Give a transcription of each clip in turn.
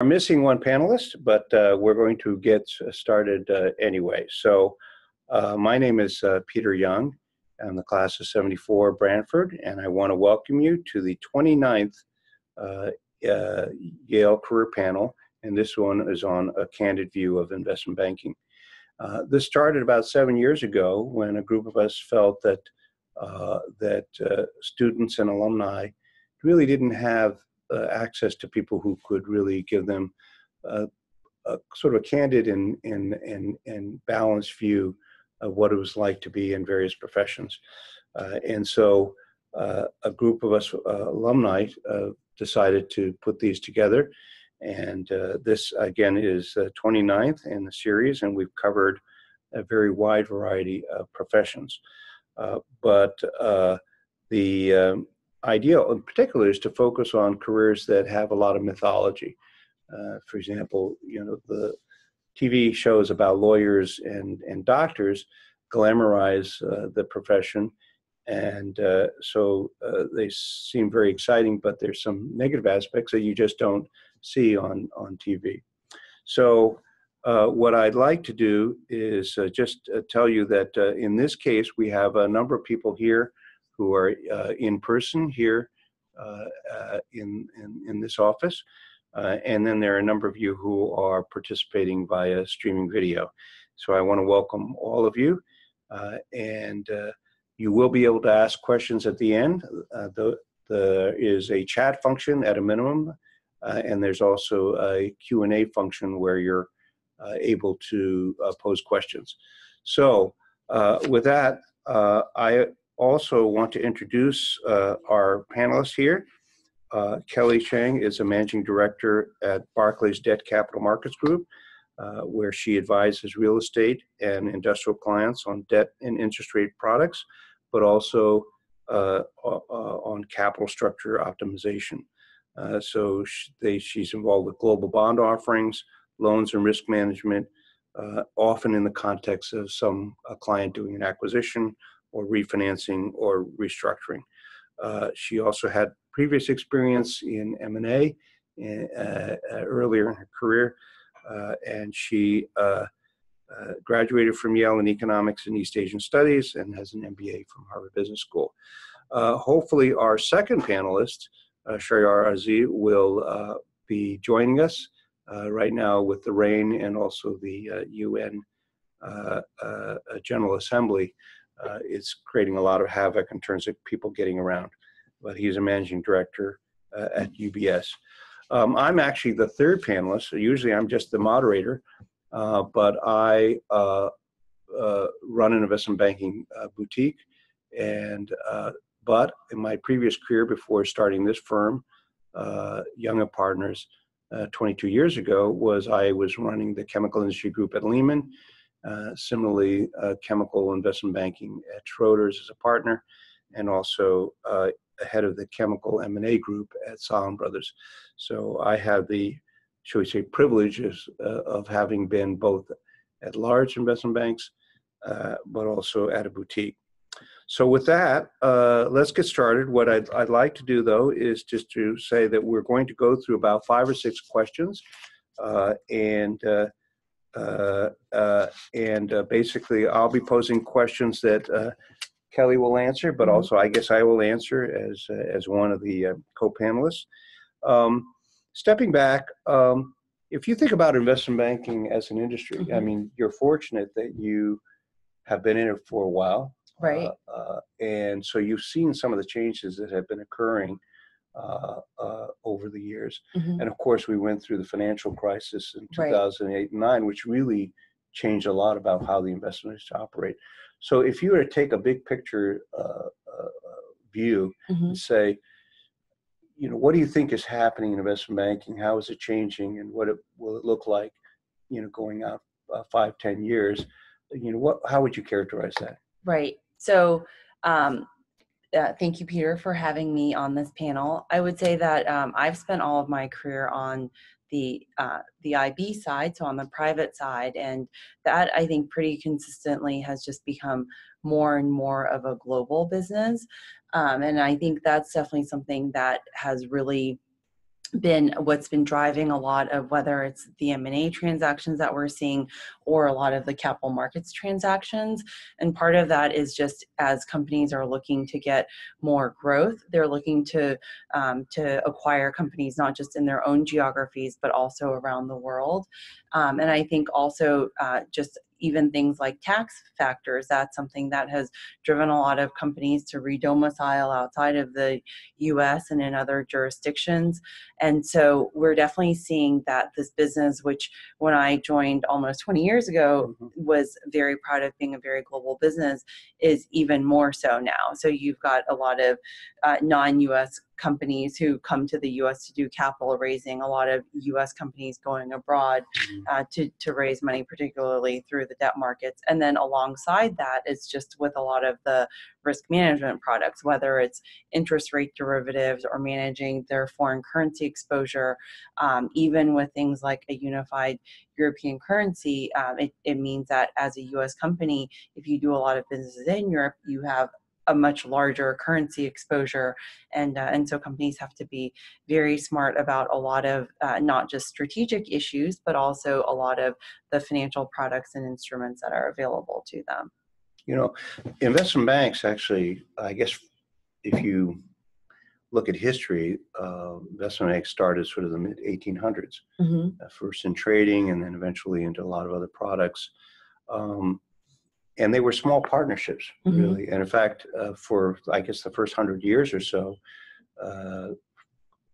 I'm missing one panelist, but uh, we're going to get started uh, anyway. So, uh, my name is uh, Peter Young. I'm the class of 74 Branford, and I want to welcome you to the 29th uh, uh, Yale Career Panel. And this one is on a candid view of investment banking. this started about seven years ago when a group of us felt that that students and alumni really didn't have access to people who could really give them a, a sort of a candid and, and, and, and balanced view of what it was like to be in various professions. Uh, and so uh, a group of us uh, alumni uh, decided to put these together. And uh, this, again, is the 29th in the series, and we've covered a very wide variety of professions. but the um, idea in particular is to focus on careers that have a lot of mythology. Uh, for example, you know, the TV shows about lawyers and, and doctors glamorize uh, the profession. And uh, so uh, they seem very exciting, but there's some negative aspects that you just don't see on, on TV. So, uh, what I'd like to do is uh, just tell you that in this case, we have a number of people here who are uh, in person here uh, uh, in, in, in, this office. and then there are a number of you who are participating via streaming video. So I want to welcome all of you. and you will be able to ask questions at the end. the, there is a chat function at a minimum, uh, and there's also a Q&A function where you're uh, able to uh, pose questions. So with that, I also want to introduce uh, our panelists here. Uh, Kelly Chang is a managing director at Barclays Debt Capital Markets Group, uh, where she advises real estate and industrial clients on debt and interest rate products, but also uh, uh, on capital structure optimization. Uh, so she, they, she's involved with global bond offerings, loans and risk management, often in the context of some client doing an acquisition or refinancing or restructuring. Uh, she also had previous experience in M&A uh, uh, earlier in her career, uh, and she uh, uh, graduated from Yale in economics and East Asian studies and has an MBA from Harvard Business School. hopefully, our second panelist, uh, Sharyar Aziz, will be joining us right now with the RAIN and also the UN General Assembly uh, is creating a lot of havoc in terms of people getting around. But he's a managing director uh, at UBS. Um, I'm actually the third panelist. So usually I'm just the moderator, uh, but I uh, uh, run an investment banking uh, boutique. And but in my previous career before starting this firm, Young and Partners, 22 years ago, was I was running the chemical industry group at Lehman uh, similarly, uh, chemical investment banking at Schroders as a partner, and also uh, head of the chemical M&A group at Salomon Brothers. So I have the, shall we say, privileges uh, of having been both at large investment banks, uh, but also at a boutique. So with that, let's get started. What I'd, I'd, like to do, though, is just to say that we're going to go through about five or six questions, and uh, uh, and uh, basically, I'll be posing questions that uh Kelly will answer, but mm-hmm. also I guess I will answer as as one of the co-panelists. Um, stepping back, um, if you think about investment banking as an industry, mm-hmm. I mean, you're fortunate that you have been in it for a while, right? Uh, uh, and so you've seen some of the changes that have been occurring uh, uh, over the years. Mm-hmm. And of course, we went through the financial crisis in 2008 right. and 9, which really changed a lot about how the investment is to operate. So if you were to take a big picture uh, uh view mm-hmm. and say, you know, what do you think is happening in investment banking? How is it changing, and what it, will it look like, you know, going out uh, five, ten years? You know, what? How would you characterize that? Right. So um, uh, thank you, Peter, for having me on this panel. I would say that um, I've spent all of my career on the uh, the IB side, so on the private side, and that I think pretty consistently has just become more and more of a global business. Um, and I think that's definitely something that has really been what's been driving a lot of whether it's the M&A transactions that we're seeing or a lot of the capital markets transactions. And part of that is just as companies are looking to get more growth they're looking to um, to acquire companies not just in their own geographies but also around the world. Um, and I think also uh, just even things like tax factors. That's something that has driven a lot of companies to redomicile outside of the US and in other jurisdictions. And so we're definitely seeing that this business, which when I joined almost 20 years ago, mm-hmm. was very proud of being a very global business, is even more so now. So you've got a lot of uh, non US companies who come to the US to do capital raising, a lot of US companies going abroad mm-hmm. uh, to, to raise money, particularly through the debt markets. And then alongside that, it's just with a lot of the risk management products, whether it's interest rate derivatives or managing their foreign currency exposure, um, even with things like a unified European currency, um, it, it means that as a US company, if you do a lot of businesses in Europe, you have a much larger currency exposure and uh, and so companies have to be very smart about a lot of uh, not just strategic issues but also a lot of the financial products and instruments that are available to them you know investment banks actually i guess if you look at history uh, investment banks started sort of the mid 1800s mm-hmm. Uh, first in trading and then eventually into a lot of other products um, and they were small partnerships mm-hmm. really and in fact uh, for i guess the first hundred years or so uh,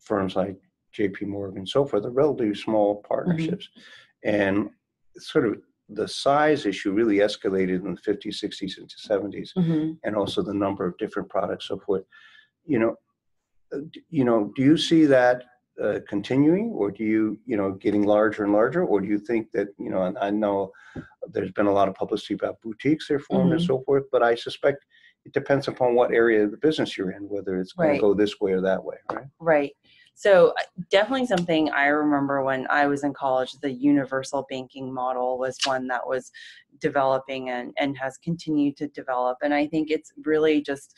firms like jp morgan and so forth are relatively small partnerships mm-hmm. and sort of the size issue really escalated in the 50s 60s and 70s mm-hmm. and also the number of different products so forth you know uh, you know do you see that uh, continuing, or do you, you know, getting larger and larger, or do you think that, you know, and I know there's been a lot of publicity about boutiques they're formed mm-hmm. and so forth, but I suspect it depends upon what area of the business you're in, whether it's going right. to go this way or that way, right? Right. So uh, definitely something I remember when I was in college, the universal banking model was one that was developing and, and has continued to develop. And I think it's really just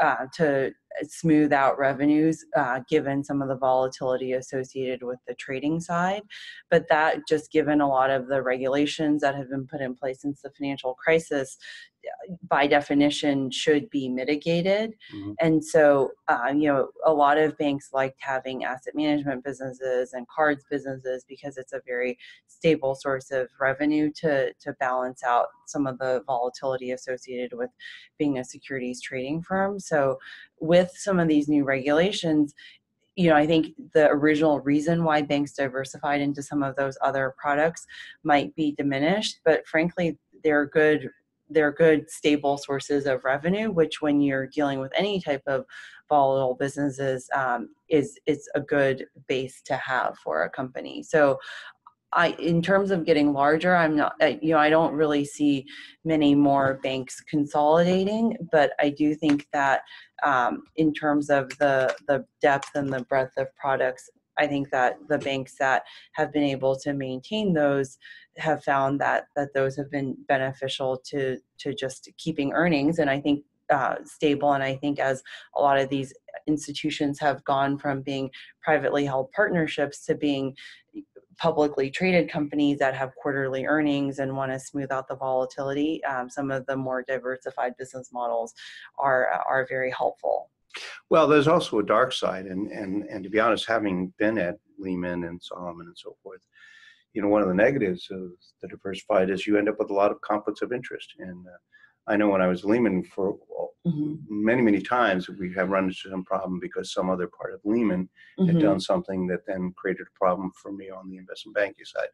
uh, to smooth out revenues uh, given some of the volatility associated with the trading side. But that just given a lot of the regulations that have been put in place since the financial crisis, by definition should be mitigated mm-hmm. and so uh, you know a lot of banks liked having asset management businesses and cards businesses because it's a very stable source of revenue to to balance out some of the volatility associated with being a securities trading firm so with some of these new regulations you know, I think the original reason why banks diversified into some of those other products might be diminished, but frankly, they're good they're good stable sources of revenue which when you're dealing with any type of volatile businesses um, is is a good base to have for a company. So I, in terms of getting larger, I'm not, you know, I don't really see many more banks consolidating, but I do think that um, in terms of the the depth and the breadth of products, I think that the banks that have been able to maintain those have found that that those have been beneficial to to just keeping earnings and I think uh, stable. And I think as a lot of these institutions have gone from being privately held partnerships to being publicly traded companies that have quarterly earnings and want to smooth out the volatility, um, some of the more diversified business models are are very helpful. Well, there's also a dark side, and and and to be honest, having been at Lehman and Salomon and so forth, you know, one of the negatives of the diversified is you end up with a lot of conflicts of interest. And uh, I know when I was Lehman for mm-hmm. many many times we have run into some problem because some other part of Lehman mm-hmm. had done something that then created a problem for me on the investment banking side.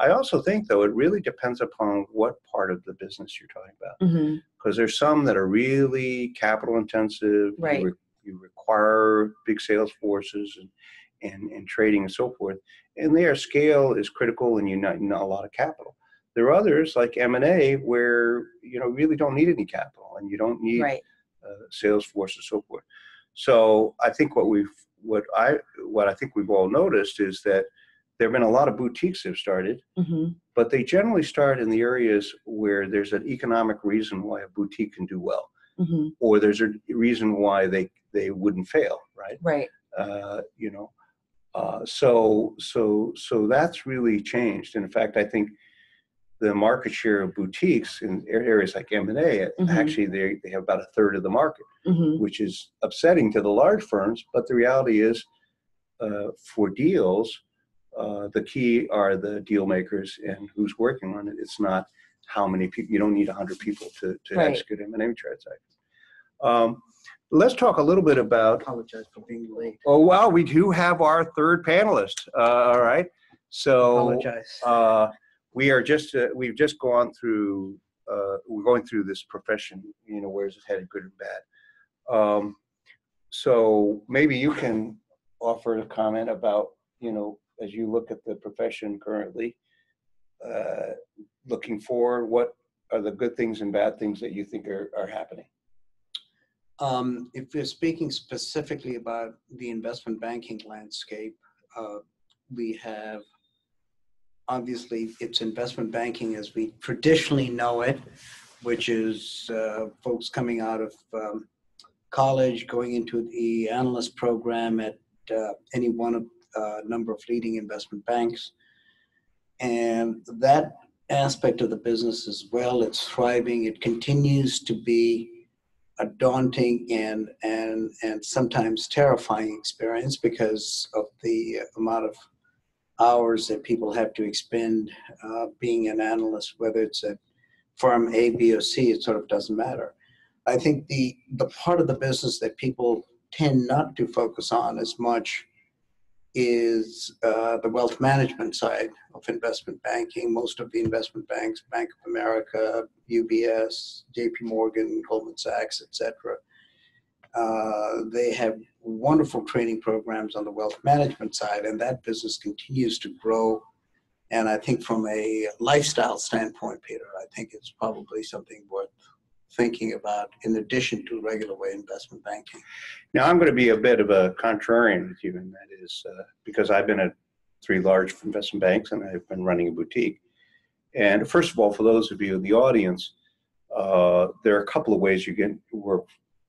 I also think, though, it really depends upon what part of the business you're talking about. Because mm-hmm. there's some that are really capital intensive. Right. You, re- you, require big sales forces and, and, and trading and so forth. And there, scale is critical, and you need a lot of capital. There are others like M and A where you know really don't need any capital, and you don't need right. uh, sales force and so forth. So I think what we've what I what I think we've all noticed is that there have been a lot of boutiques that have started, mm-hmm. but they generally start in the areas where there's an economic reason why a boutique can do well, mm-hmm. or there's a reason why they they wouldn't fail, right? Right. Uh, you know, Uh, so, so, so that's really changed. And in fact, I think the market share of boutiques in areas like M&A, Mhm. actually they, they have about a third of the market, Mhm. which is upsetting to the large firms. But the reality is, uh, for deals, uh, the key are the deal makers and who's working on it. It's not how many people. You don't need 100 people to, to Right. execute M&A transactions. Um, let's talk a little bit about apologize for being late. Oh, wow, we do have our third panelist. Uh, all right. So Apologize. We are just, uh, we've just gone through, uh, we're going through this profession, you know, where's it headed, good and bad. Um, so maybe you can offer a comment about, you know, as you look at the profession currently, uh, looking forward, what are the good things and bad things that you think are, are happening? Um, If we're speaking specifically about the investment banking landscape, uh, we have, obviously, it's investment banking as we traditionally know it, which is uh, folks coming out of um, college, going into the analyst program at uh, any one of a number of leading investment banks. And that aspect of the business as well, it's thriving. It continues to be a daunting and and and sometimes terrifying experience because of the amount of hours that people have to expend uh, being an analyst, whether it's at firm A, B, or C, it sort of doesn't matter. I think the the part of the business that people tend not to focus on as much is uh, the wealth management side of investment banking. Most of the investment banks, Bank of America, UBS, JP Morgan, Goldman Sachs, etc. Uh, they have wonderful training programs on the wealth management side, and that business continues to grow. And I think from a lifestyle standpoint, Peter, I think it's probably something worth thinking about in addition to regular way investment banking. Now, I'm going to be a bit of a contrarian with you, and that is uh, because I've been at three large investment banks and I've been running a boutique. And first of all, for those of you in the audience, uh, there are a couple of ways you can work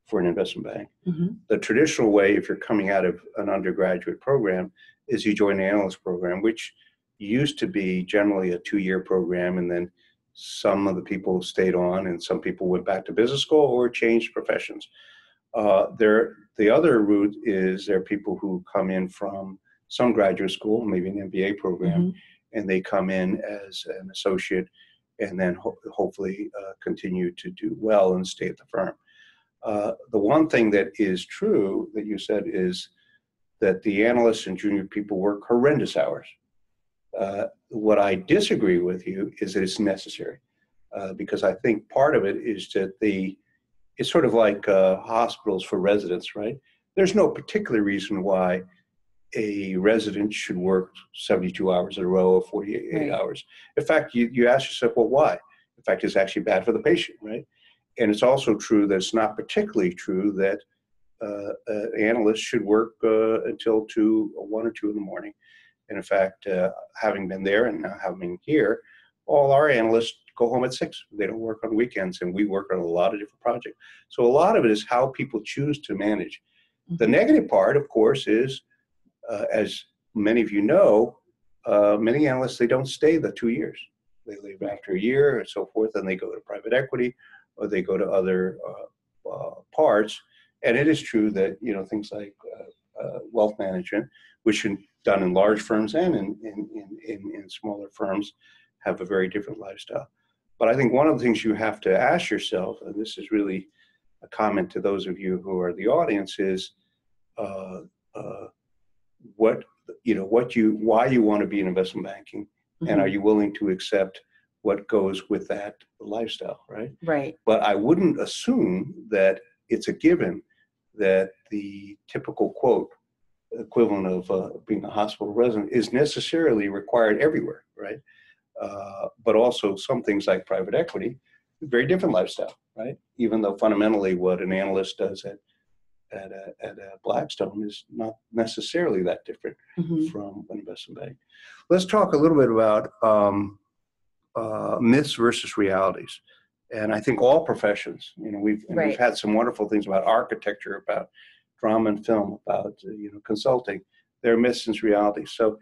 for an investment bank. Mhm. The traditional way, if you're coming out of an undergraduate program, is you join the analyst program, which used to be generally a two-year program, and then some of the people stayed on, and some people went back to business school or changed professions. Uh, there, the other route is there are people who come in from some graduate school, maybe an MBA program, Mhm. and they come in as an associate, and then ho- hopefully uh, continue to do well and stay at the firm. Uh, the one thing that is true that you said is that the analysts and junior people work horrendous hours. Uh, what I disagree with you is that it's necessary, uh, because I think part of it is that the it's sort of like uh, hospitals for residents, right? There's no particular reason why a resident should work 72 hours in a row or 48 Right. hours. In fact, you, you ask yourself, well, why? In fact, it's actually bad for the patient, right? And it's also true that it's not particularly true that uh, uh, analysts should work uh, until two, one or two in the morning. And in fact, uh, having been there and now having here, all our analysts go home at six. They don't work on weekends, and we work on a lot of different projects. So a lot of it is how people choose to manage. The Mhm. negative part, of course, is uh, as many of you know, uh, many analysts they don't stay the two years. They leave after a year and so forth, and they go to private equity or they go to other uh, uh, parts. And it is true that you know things like uh, uh, wealth management, which is done in large firms and in, in, in, in, in smaller firms, have a very different lifestyle. But I think one of the things you have to ask yourself, and this is really a comment to those of you who are the audience, is uh, uh, what you know, what you, why you want to be in investment banking, and are Mhm. you willing to accept what goes with that lifestyle, right? Right. But I wouldn't assume that it's a given that the typical quote equivalent of uh, being a hospital resident is necessarily required everywhere, right? Uh, but also some things like private equity, very different lifestyle, right? Even though fundamentally what an analyst does at at a, at a Blackstone is not necessarily that different Mhm. from an investment bank. Let's talk a little bit about um, uh, myths versus realities. And I think all professions, you know, we've and we've had some wonderful things about architecture, about drama and film, about uh, you know consulting. there are myths and realities. So,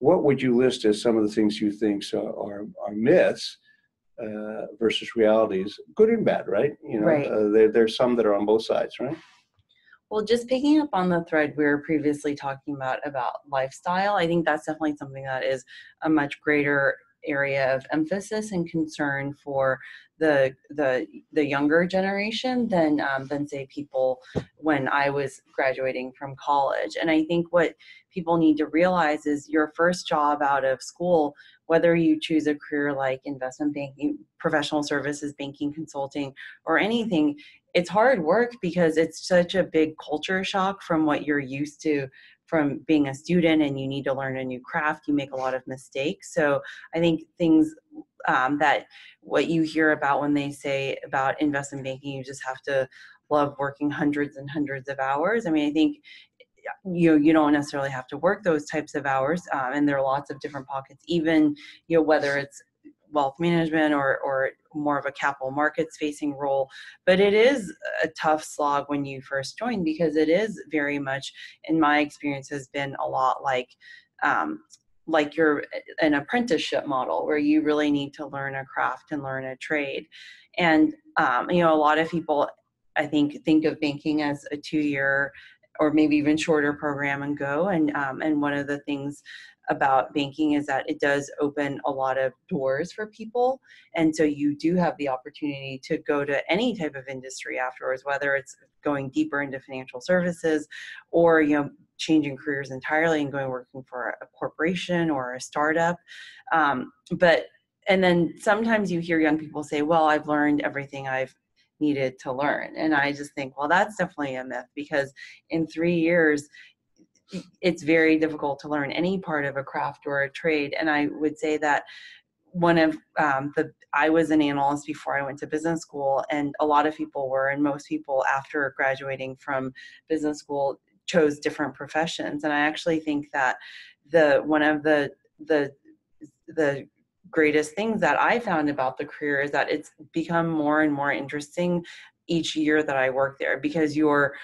what would you list as some of the things you think so are, are myths uh, versus realities, good and bad, right? You know, Right. uh, there, there's some that are on both sides, right? Well, just picking up on the thread we were previously talking about about lifestyle, I think that's definitely something that is a much greater area of emphasis and concern for the the the younger generation than um, than say people when I was graduating from college. And I think what people need to realize is your first job out of school, whether you choose a career like investment banking, professional services, banking, consulting, or anything, it's hard work because it's such a big culture shock from what you're used to from being a student and you need to learn a new craft you make a lot of mistakes. So i think things um, that what you hear about when they say about investment banking you just have to love working hundreds and hundreds of hours. I mean i think you know you don't necessarily have to work those types of hours um, and there are lots of different pockets. Even you know whether it's wealth management or or more of a capital markets facing role but it is a tough slog when you first join because it is very much in my experience has been a lot like um, like you're an apprenticeship model where you really need to learn a craft and learn a trade. And um, you know a lot of people i think think of banking as a two year or maybe even shorter program and go. And um, and one of the things about banking is that it does open a lot of doors for people. And so you do have the opportunity to go to any type of industry afterwards whether it's going deeper into financial services or you know changing careers entirely and going working for a corporation or a startup. Um, but and then sometimes you hear young people say well i've learned everything i've needed to learn. And i just think well that's definitely a myth because in three years it's very difficult to learn any part of a craft or a trade and i would say that one of um, the i was an analyst before i went to business school and a lot of people were and most people after graduating from business school chose different professions and i actually think that the one of the the the greatest things that i found about the career is that it's become more and more interesting each year that i work there because you're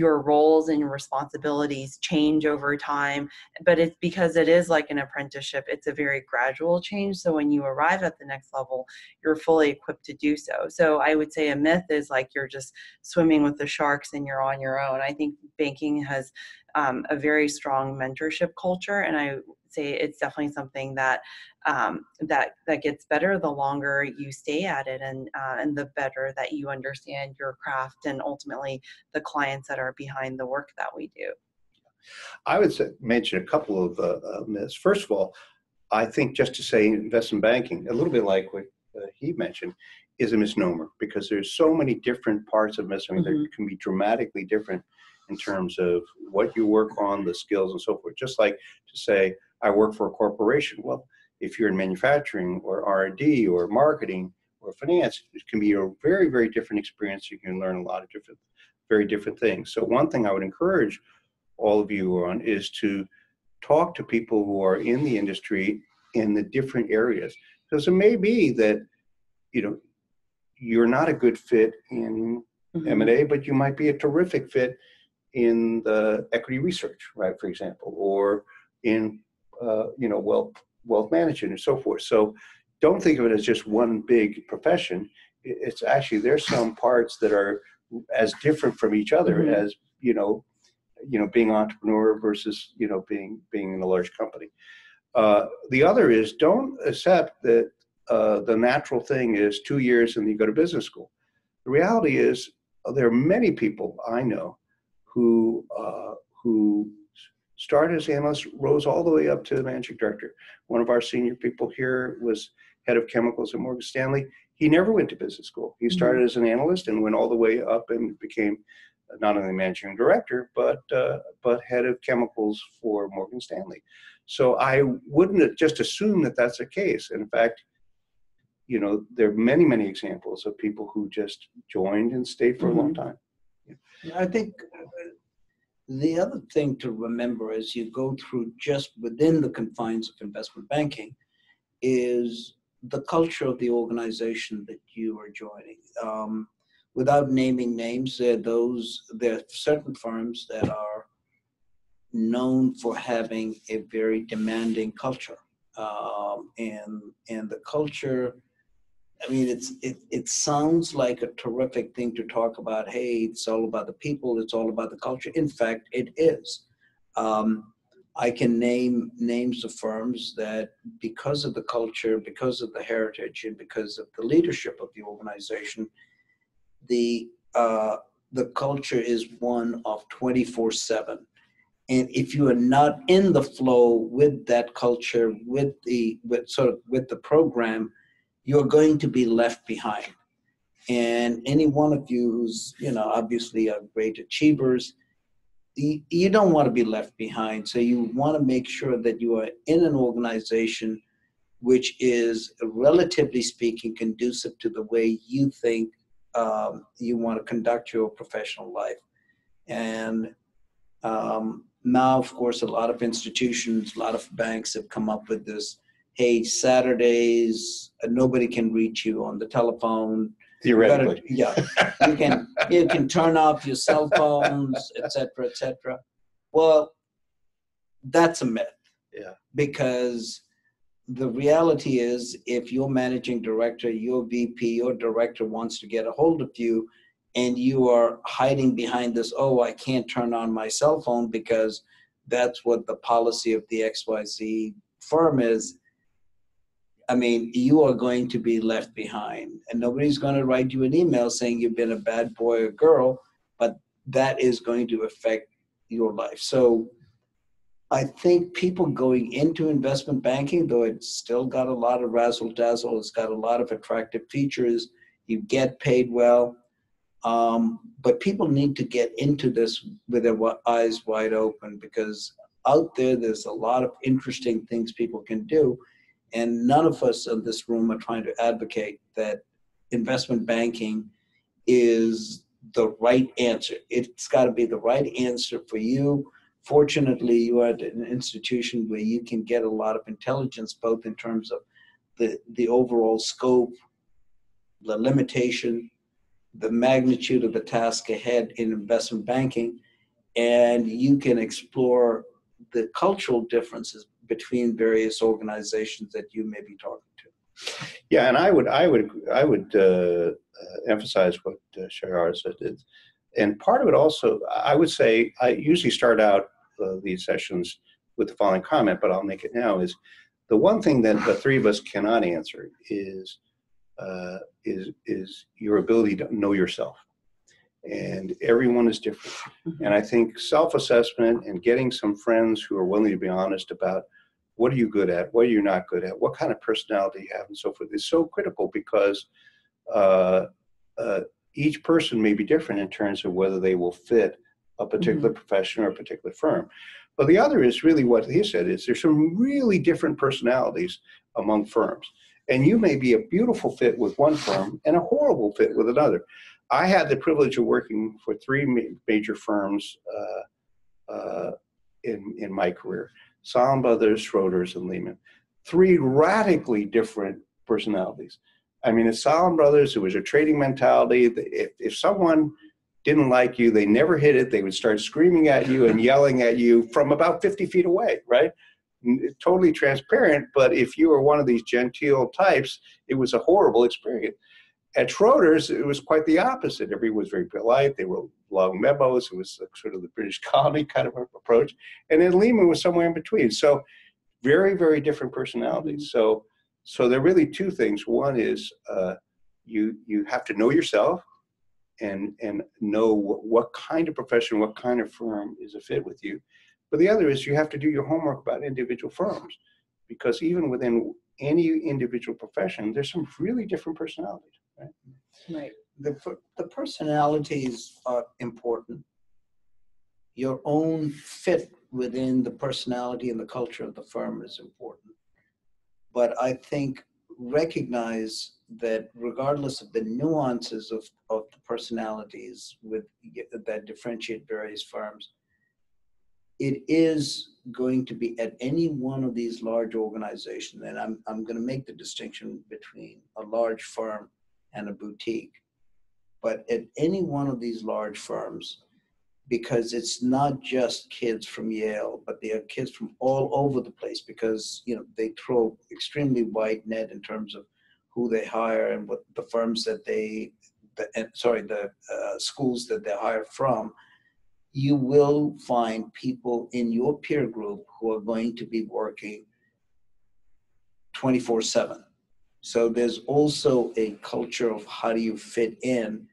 your roles and your responsibilities change over time but it's because it is like an apprenticeship it's a very gradual change so when you arrive at the next level you're fully equipped to do so. So i would say a myth is like you're just swimming with the sharks and you're on your own. I think banking has um, a very strong mentorship culture and i say it's definitely something that um, that that gets better the longer you stay at it and uh, and the better that you understand your craft and ultimately the clients that are behind the work that we do I would say, mention a couple of uh, uh, myths. First of all, I think just to say investment banking, a little bit like what uh, he mentioned, is a misnomer because there's so many different parts of investment Mhm. that can be dramatically different in terms of what you work on, the skills, and so forth. Just like to say, I work for a corporation. Well, if you're in manufacturing or R&D or marketing or finance, it can be a very, very different experience. You can learn a lot of different, very different things. So one thing I would encourage all of you on is to talk to people who are in the industry in the different areas because it may be that you know you're not a good fit in Mhm. m&a but you might be a terrific fit in the equity research right for example or in uh, you know wealth wealth management and so forth. So don't think of it as just one big profession. It's actually there's some parts that are as different from each other Mhm. as you know you know being entrepreneur versus you know being being in a large company. Uh, the other is don't accept that uh, the natural thing is two years and you go to business school. The reality is uh, there are many people i know who uh, who started as analysts rose all the way up to the managing director one of our senior people here was head of chemicals at morgan stanley he never went to business school he Mhm. started as an analyst and went all the way up and became not only managing director but uh, but head of chemicals for Morgan Stanley. So I wouldn't just assume that that's the case. In fact, you know, there are many many examples of people who just joined and stayed for a long time. I think the other thing to remember as you go through just within the confines of investment banking is the culture of the organization that you are joining. Um, without naming names, there are those there are certain firms that are known for having a very demanding culture. Um, and and the culture, I mean, it's it it sounds like a terrific thing to talk about. Hey, it's all about the people. It's all about the culture. In fact, it is. Um, I can name names of firms that, because of the culture, because of the heritage, and because of the leadership of the organization, the uh, the culture is one of 24 7 and if you are not in the flow with that culture with the with sort of with the program you're going to be left behind and any one of you who's you know obviously are great achievers you, you don't want to be left behind so you want to make sure that you are in an organization which is relatively speaking conducive to the way you think um, you want to conduct your professional life. And um, now, of course, a lot of institutions, a lot of banks have come up with this hey, Saturdays, uh, nobody can reach you on the telephone. You gotta- yeah, you can you can turn off your cell phones, etc., etc. Well, that's a myth. Yeah. Because the reality is, if your managing director, your VP, your director wants to get a hold of you, and you are hiding behind this, oh, I can't turn on my cell phone because that's what the policy of the XYZ firm is. I mean, you are going to be left behind, and nobody's going to write you an email saying you've been a bad boy or girl, but that is going to affect your life. So, I think people going into investment banking, though it's still got a lot of razzle dazzle, it's got a lot of attractive features, you get paid well. Um, but people need to get into this with their eyes wide open because out there, there's a lot of interesting things people can do. And none of us in this room are trying to advocate that investment banking is the right answer. It's got to be the right answer for you fortunately you are at an institution where you can get a lot of intelligence both in terms of the the overall scope the limitation the magnitude of the task ahead in investment banking and you can explore the cultural differences between various organizations that you may be talking to Yeah, and I would, I would, I would uh, uh, emphasize what uh, Sharyar said. And part of it also, I would say, I usually start out uh, these sessions with the following comment, but I'll make it now, is the one thing that the three of us cannot answer is, uh, is, is your ability to know yourself. And everyone is different. And I think self-assessment and getting some friends who are willing to be honest about what are you good at? What are you not good at? What kind of personality you have and so forth is so critical because uh, uh, each person may be different in terms of whether they will fit a particular profession or a particular firm. But the other is really what he said is there's some really different personalities among firms. And you may be a beautiful fit with one firm and a horrible fit with another. I had the privilege of working for three ma- major firms uh, uh, in, in my career Salomon Brothers, Schroders, and Lehman. Three radically different personalities. I mean, at Salomon Brothers, it was a trading mentality. If, if someone didn't like you, they never hit it. They would start screaming at you and yelling at you from about 50 feet away, right? Totally transparent, but if you were one of these genteel types, it was a horrible experience. At Schroders, it was quite the opposite. Everyone was very polite. They wrote long memos. It was sort of the British colony kind of approach. And then Lehman was somewhere in between. So very, very different personalities. So, so there are really two things. One is uh, you you have to know yourself, and and know what, what kind of profession, what kind of firm is a fit with you. But the other is you have to do your homework about individual firms, because even within any individual profession, there's some really different personalities. Right? Right. The, the personalities are important. Your own fit within the personality and the culture of the firm is important. But I think recognize that regardless of the nuances of, of the personalities with that differentiate various firms, it is going to be at any one of these large organizations, and I'm, I'm going to make the distinction between a large firm and a boutique. But at any one of these large firms, because it's not just kids from Yale, but they are kids from all over the place because you know they throw extremely wide net in terms of who they hire and what the firms that they, the, sorry, the uh, schools that they hire from. You will find people in your peer group who are going to be working 24 7. So there's also a culture of how do you fit in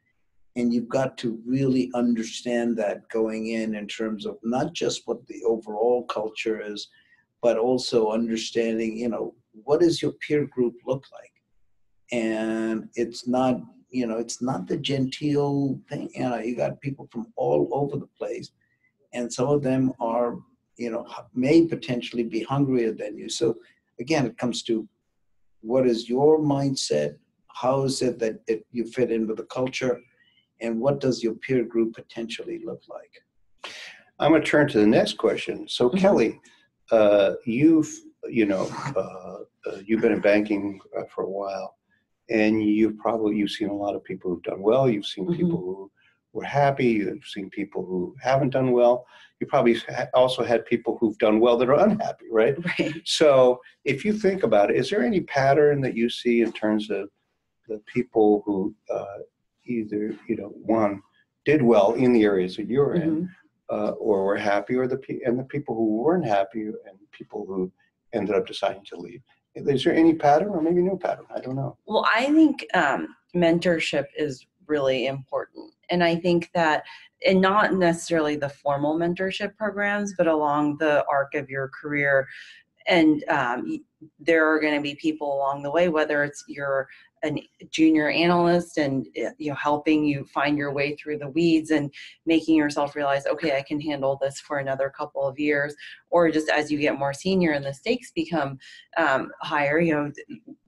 and you've got to really understand that going in in terms of not just what the overall culture is but also understanding you know what does your peer group look like? And it's not you know it's not the genteel thing you know you got people from all over the place and some of them are you know may potentially be hungrier than you. So again it comes to what is your mindset? How is it that it, you fit in with the culture and what does your peer group potentially look like? I'm going to turn to the next question. So, Mhm. Kelly, uh, you've you know uh, uh, you've been in banking uh, for a while, and you've probably you've seen a lot of people who've done well. You've seen Mhm. people who were happy. You've seen people who haven't done well. You probably also had people who've done well that are unhappy, right? Right. So, if you think about it, is there any pattern that you see in terms of the people who uh, either, you know, one did well in the areas that you're in, Mhm. uh, or were happy, or the pe- and the people who weren't happy and people who ended up deciding to leave? Is there any pattern, or maybe no pattern? I don't know. Well, I think um, mentorship is really important. And I think that, and not necessarily the formal mentorship programs, but along the arc of your career. And um, there are going to be people along the way, whether it's you're a junior analyst and uh, you know helping you find your way through the weeds and making yourself realize okay i can handle this for another couple of years or just as you get more senior and the stakes become um, higher you know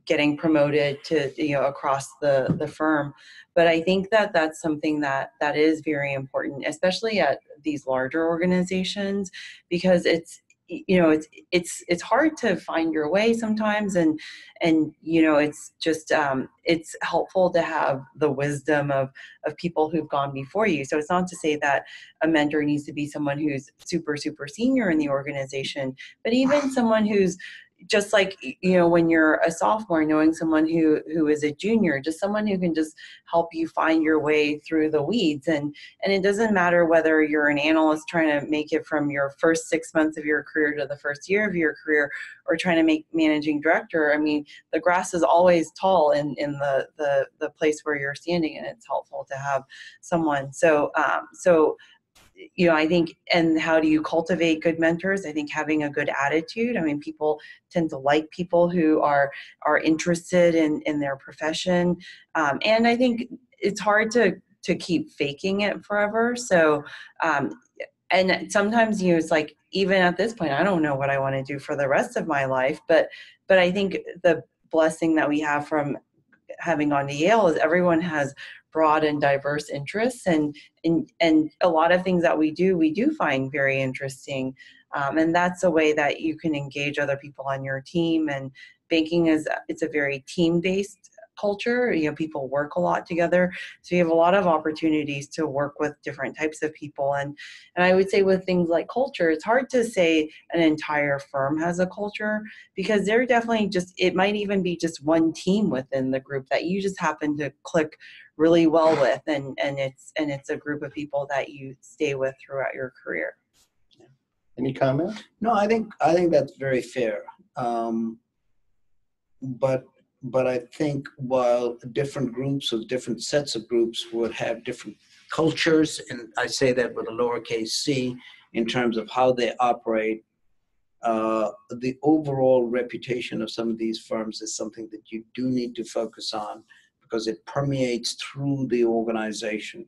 getting promoted to you know across the the firm. But i think that that's something that that is very important especially at these larger organizations because it's you know it's it's it's hard to find your way sometimes and and you know it's just um, it's helpful to have the wisdom of of people who've gone before you. So it's not to say that a mentor needs to be someone who's super super senior in the organization but even someone who's just like you know when you're a sophomore knowing someone who who is a junior just someone who can just help you find your way through the weeds. And and it doesn't matter whether you're an analyst trying to make it from your first six months of your career to the first year of your career or trying to make managing director i mean the grass is always tall in in the the, the place where you're standing and it's helpful to have someone. So um, so you know i think and how do you cultivate good mentors? I think having a good attitude. I mean people tend to like people who are are interested in in their profession. Um, and i think it's hard to to keep faking it forever. So um, and sometimes you know it's like even at this point i don't know what i want to do for the rest of my life but but i think the blessing that we have from having gone to yale is everyone has broad and diverse interests and and and a lot of things that we do we do find very interesting. Um, and that's a way that you can engage other people on your team and banking is it's a very team based culture you know people work a lot together so you have a lot of opportunities to work with different types of people and and i would say with things like culture it's hard to say an entire firm has a culture because they're definitely just it might even be just one team within the group that you just happen to click really well with and and it's and it's a group of people that you stay with throughout your career Any comment? No, I think I think that's very fair. Um, but but I think while different groups or different sets of groups would have different cultures, and I say that with a lowercase c in terms of how they operate, uh, the overall reputation of some of these firms is something that you do need to focus on because it permeates through the organization.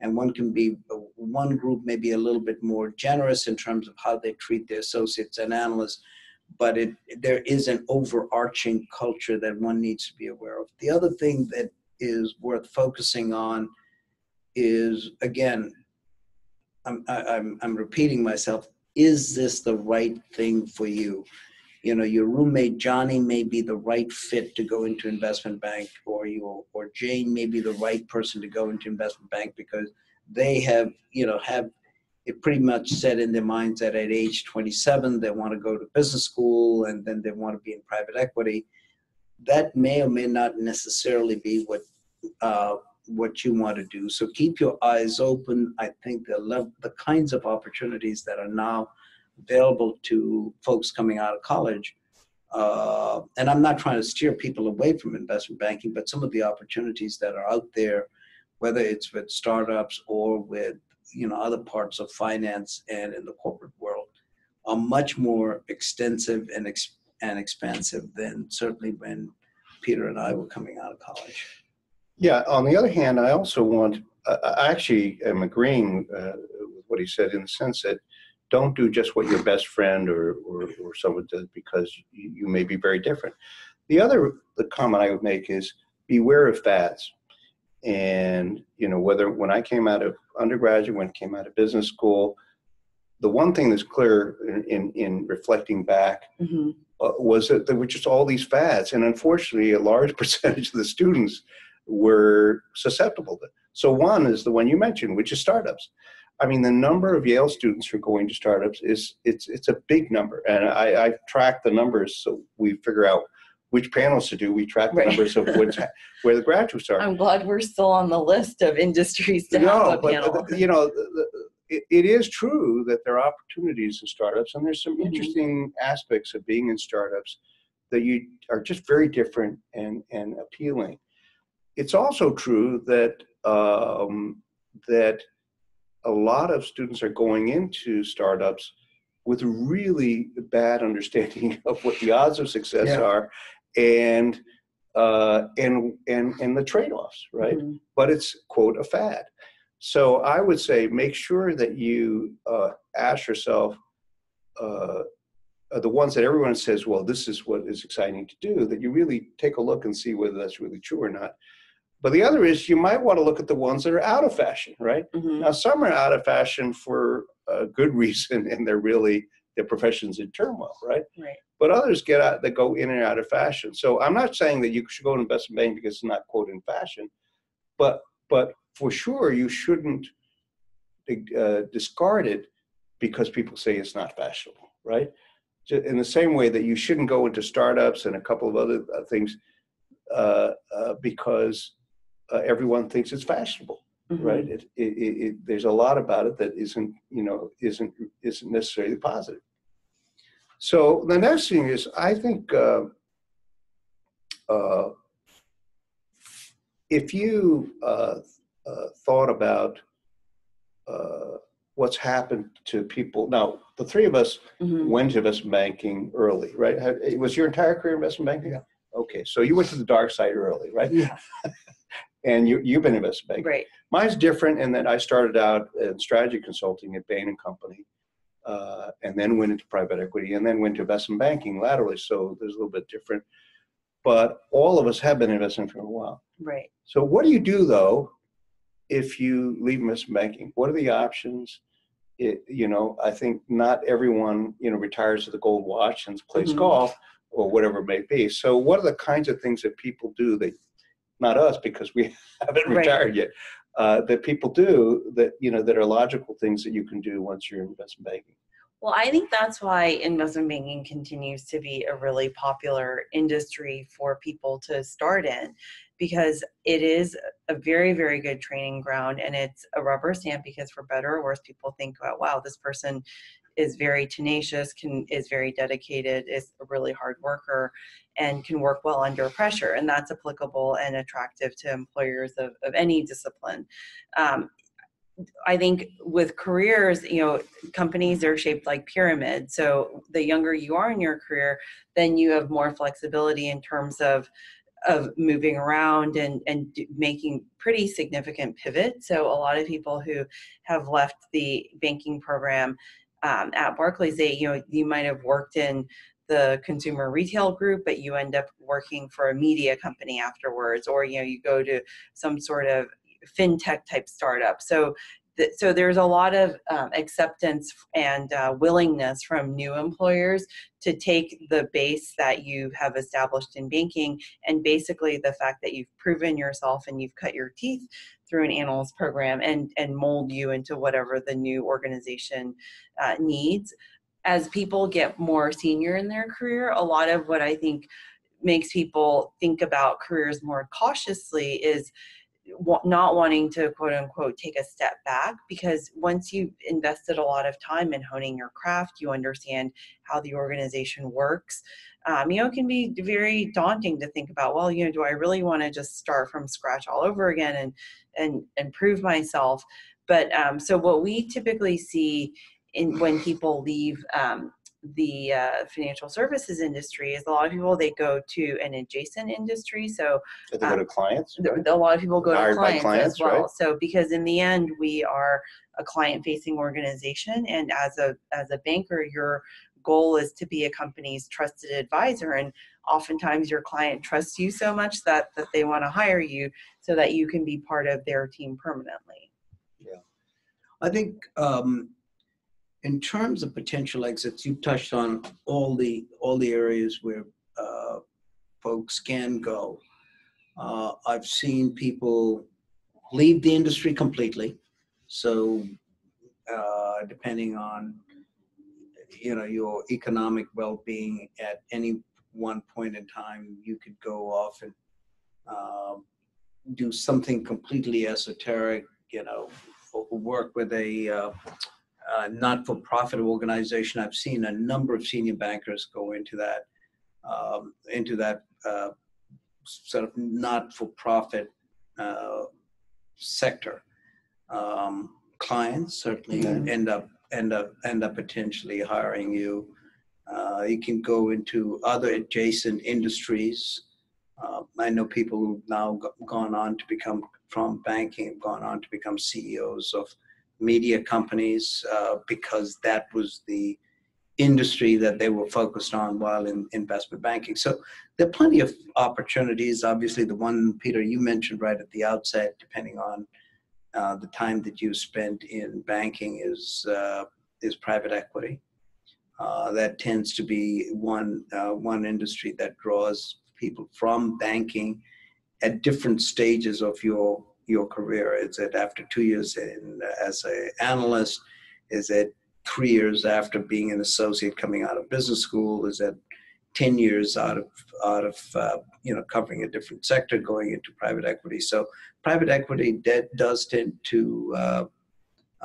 And one can be, one group may be a little bit more generous in terms of how they treat their associates and analysts, but it, there is an overarching culture that one needs to be aware of. The other thing that is worth focusing on is, again, I'm, I'm, I'm repeating myself, is this the right thing for you? You know, your roommate Johnny may be the right fit to go into investment bank, or you or Jane may be the right person to go into investment bank because they have, you know, have it pretty much set in their minds that at age 27 they want to go to business school and then they want to be in private equity. That may or may not necessarily be what uh, what you want to do. So keep your eyes open. I think the the kinds of opportunities that are now available to folks coming out of college. Uh, and I'm not trying to steer people away from investment banking, but some of the opportunities that are out there, whether it's with startups or with you know other parts of finance and in the corporate world, are much more extensive and ex- and expansive than certainly when Peter and I were coming out of college. Yeah, on the other hand, I also want, I actually am agreeing uh, with what he said in the sense that don't do just what your best friend or, or, or someone does because you, you may be very different. The other the comment I would make is beware of fads. And, you know, whether when I came out of undergraduate, when I came out of business school, the one thing that's clear in, in, in reflecting back hmm uh, was that there were just all these fads. And unfortunately, a large percentage of the students were susceptible to. So one is the one you mentioned, which is startups. I mean, the number of Yale students who are going to startups is it's it's a big number, and I, I've tracked the numbers so we figure out which panels to do. We track the Right. numbers of which where the graduates are. I'm glad we're still on the list of industries to have no, a but panel. you know, it, it is true that there are opportunities in startups, and there's some Mhm. interesting aspects of being in startups that you are just very different and and appealing. It's also true that um, that a lot of students are going into startups with really bad understanding of what the odds of success Yeah. are, and uh, and and and the trade-offs, right? Mhm. but it's quote a fad. So I would say make sure that you uh, ask yourself uh, the ones that everyone says, well, this is what is exciting to do. That you really take a look and see whether that's really true or not. But the other is you might want to look at the ones that are out of fashion, right? Mhm. Now some are out of fashion for a good reason, and they're really their professions in turmoil, right? Right. But others get out, they go in and out of fashion. So I'm not saying that you should go to investment bank because it's not quote in fashion, but but for sure you shouldn't uh, discard it because people say it's not fashionable, right? In the same way that you shouldn't go into startups and a couple of other uh, things uh, uh, because uh, everyone thinks it's fashionable Mhm. right? It, it, it, there's a lot about it that isn't, you know, isn't isn't necessarily positive. So the next thing is, I think uh, uh, if you uh, uh, thought about uh, what's happened to people now, the three of us Mhm. went to investment banking early, right? Have- Was your entire career investment banking? Yeah. Okay, so you went to the dark side early, right? Yeah. And you you've been investment banking. Right. Mine's different in that I started out in strategy consulting at Bain and Company, uh, and then went into private equity, and then went to investment banking laterally. So there's a little bit different. But all of us have been investing for a while. Right. So what do you do though if you leave investment banking? What are the options? It, you know, I think not everyone you know retires with a gold watch and plays Mhm. golf or whatever it may be. So what are the kinds of things that people do that not us because we haven't Right. retired yet uh, that people do that you know that are logical things that you can do once you're in investment banking. Well, I think that's why investment banking continues to be a really popular industry for people to start in because it is a very, very good training ground and it's a rubber stamp because for better or worse, people think, oh, wow, this person is very tenacious, can is very dedicated, is a really hard worker, and can work well under pressure. And that's applicable and attractive to employers of, of any discipline. Um, I think with careers, you know, companies are shaped like pyramids. So the younger you are in your career, then you have more flexibility in terms of of moving around and and making pretty significant pivots. So a lot of people who have left the banking program um, at Barclays, they you know you might have worked in the consumer retail group, but you end up working for a media company afterwards, or you know you go to some sort of fintech type startup. So so there's a lot of um, acceptance and uh, willingness from new employers to take the base that you have established in banking and basically the fact that you've proven yourself and you've cut your teeth through an analyst program and and mold you into whatever the new organization uh, needs as people get more senior in their career a lot of what i think makes people think about careers more cautiously is not wanting to quote unquote take a step back because once you've invested a lot of time in honing your craft, you understand how the organization works. Um, you know, it can be very daunting to think about. Well, you know, do I really want to just start from scratch all over again and and improve myself? But um, so what we typically see in when people leave um, the uh, financial services industry is a lot of people they go to an adjacent industry. So they go to clients? there- a lot of people go Hired to clients, clients, as well. right? So because in the end we are a client-facing organization, and as a as a banker, your goal is to be a company's trusted advisor, and oftentimes your client trusts you so much that that they want to hire you so that you can be part of their team permanently. Yeah. I think um, in terms of potential exits, you've touched on all the all the areas where uh, folks can go. Uh, I've seen people leave the industry completely. So uh, depending on you know your economic well-being at any one point in time, you could go off and um, do something completely esoteric. You know, work with a uh, uh, not-for-profit organization. I've seen a number of senior bankers go into that um, into that uh, sort of not-for-profit uh, sector. Um, clients certainly Mhm. end up end up end up potentially hiring you. Uh, you can go into other adjacent industries. Uh, I know people who've now gone on to become from banking, have gone on to become CEOs of media companies uh, because that was the industry that they were focused on while in investment banking. So there are plenty of opportunities. Obviously, the one, Peter, you mentioned right at the outset, depending on uh, the time that you spent in banking, is uh, is private equity. Uh, that tends to be one uh, one industry that draws people from banking at different stages of your your career. Is it after two years in as an analyst? Is it three years after being an associate coming out of business school? Is it ten years out of out of uh, you know covering a different sector, going into private equity? So private equity debt does tend to uh,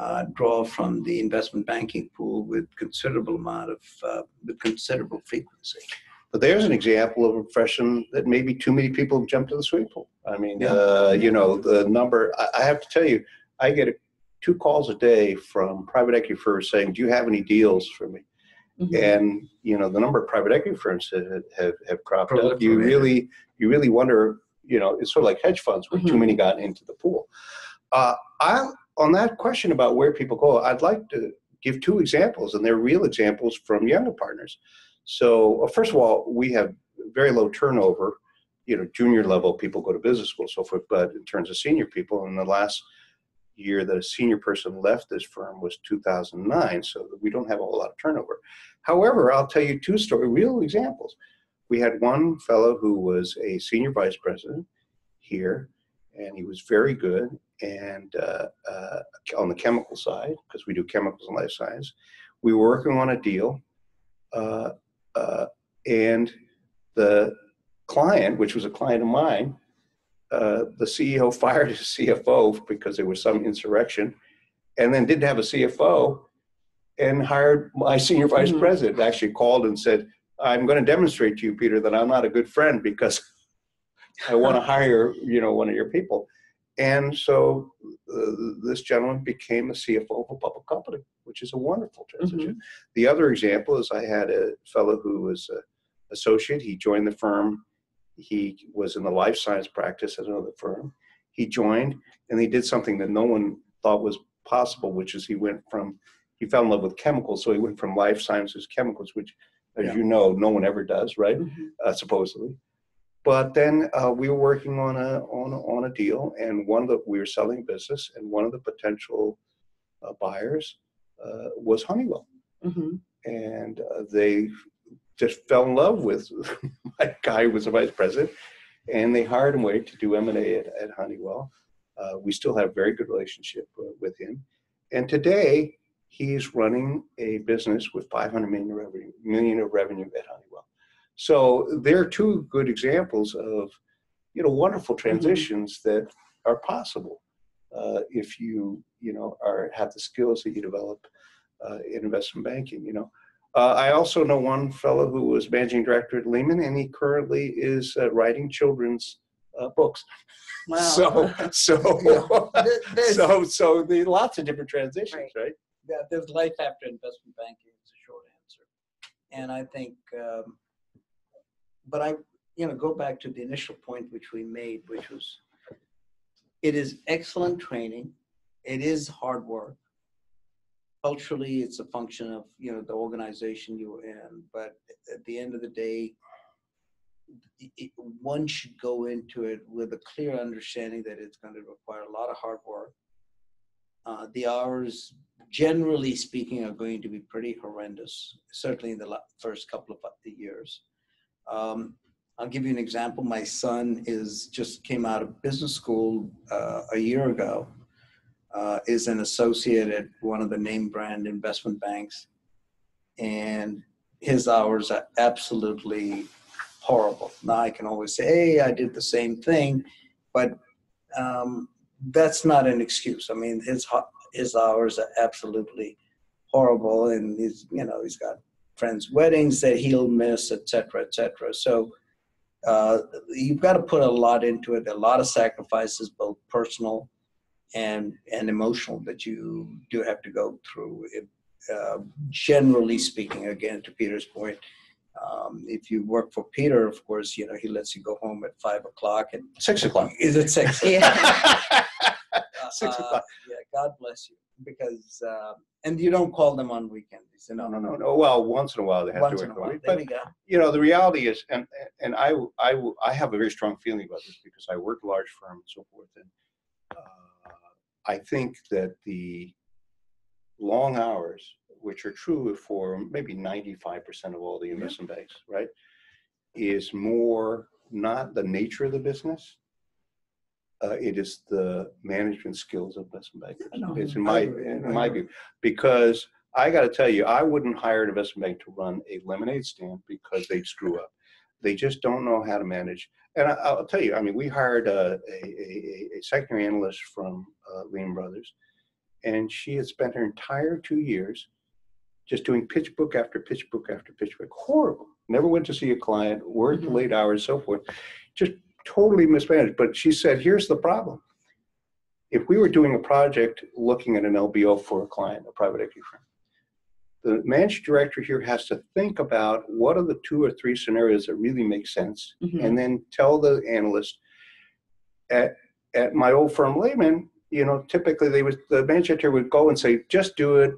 uh, draw from the investment banking pool with considerable amount of uh, with considerable frequency. But there's an example of a profession that maybe too many people have jumped to the swimming pool. I mean, Yeah. uh, you know, the number, I, I have to tell you, I get two calls a day from private equity firms saying, do you have any deals for me? And, you know, the number of private equity firms that have, have, have cropped up, you Proliferated. really, you really wonder, you know, it's sort of like hedge funds where too Mhm. many got into the pool. Uh, I, on that question about where people go, I'd like to give two examples, and they're real examples from younger partners. So, well, first of all, we have very low turnover. You know, junior level people go to business school, so forth. But in terms of senior people, in the last year that a senior person left this firm was 2009, so we don't have a whole lot of turnover. However, I'll tell you two story, real examples. We had one fellow who was a senior vice president here, and he was very good and uh, uh, on the chemical side because we do chemicals and life science. We were working on a deal, uh, uh, and the client, which was a client of mine, uh, the CEO fired his CFO because there was some insurrection, and then didn't have a CFO, and hired my senior vice Mhm. president. Actually called and said, "I'm going to demonstrate to you, Peter, that I'm not a good friend because I want to hire, you know, one of your people." And so uh, this gentleman became a CFO of a public company, which is a wonderful transition. The other example is I had a fellow who was an associate. He joined the firm. He was in the life science practice at another firm. He joined and he did something that no one thought was possible, which is he went from, he fell in love with chemicals. So he went from life sciences chemicals, which, as Yeah. you know, no one ever does, right? Mhm. uh, supposedly. But then uh, we were working on a on a, on a deal, and one of the we were selling business, and one of the potential uh, buyers uh, was Honeywell. hmm And uh, they just fell in love with my guy who was the vice president. And they hired him away to do M&A at, at Honeywell. Uh, we still have a very good relationship uh, with him. And today, he's running a business with 500 million revenue, million of revenue at Honeywell. So they're two good examples of, you know, wonderful transitions that are possible uh, if you, you know, are have the skills that you develop uh, in investment banking. You know, uh, I also know one fellow who was managing director at Lehman, and he currently is uh, writing children's uh, books. Wow. So, so, Yeah. There- so, so the lots of different transitions, Right. right? Yeah, there's life after investment banking. It's a short answer. And I think, um, but I, you know, go back to the initial point which we made, which was, it is excellent training. It is hard work. Culturally, it's a function of, you know, the organization you're in. But at the end of the day, it- one should go into it with a clear understanding that it's going to require a lot of hard work. Uh, the hours generally speaking, are going to be pretty horrendous, certainly in the first couple of the years. Um, I'll give you an example. My son is just came out of business school uh, a year ago, uh, is an associate at one of the name brand investment banks, and his hours are absolutely horrible. Now I can always say, "Hey, I did the same thing," but um, that's not an excuse. I mean, his his hours are absolutely horrible and he's you know he's got friends weddings that he'll miss et cetera et cetera so uh, you've got to put a lot into it a lot of sacrifices both personal and and emotional that you do have to go through it, uh, generally speaking again to peter's point um, if you work for peter of course you know he lets you go home at five o'clock and Six o'clock. is it six Yeah. Six uh, o'clock. Yeah, God bless you. Because uh, and you don't call them on weekends. You say, No, no, no, no. Well, once in a while they have Once to in a work. while. away. There But you know, the reality is, and and I I I have a very strong feeling about this because I work large firm and so forth, and uh, I think that the long hours, which are true for maybe ninety five percent of all the investment banks, right, is more not the nature of the business. Uh, it is the management skills of investment bankers. No, It's in my agree. in my view because I got to tell you, I wouldn't hire an investment bank to run a lemonade stand because they'd screw up. They just don't know how to manage. And I, I'll tell you, I mean, we hired a, a, a, a secondary analyst from uh, Lehman Brothers, and she had spent her entire two years just doing pitch book after pitch book after pitch book. Horrible. Never went to see a client, worked Mhm. late hours, so forth. Just totally mismanaged. But she said, here's the problem. If we were doing a project looking at an LBO for a client, a private equity firm, the managing director here has to think about what are the two or three scenarios that really make sense Mhm. and then tell the analyst at at my old firm Lehman, you know, typically they would the manager would go and say, just do it,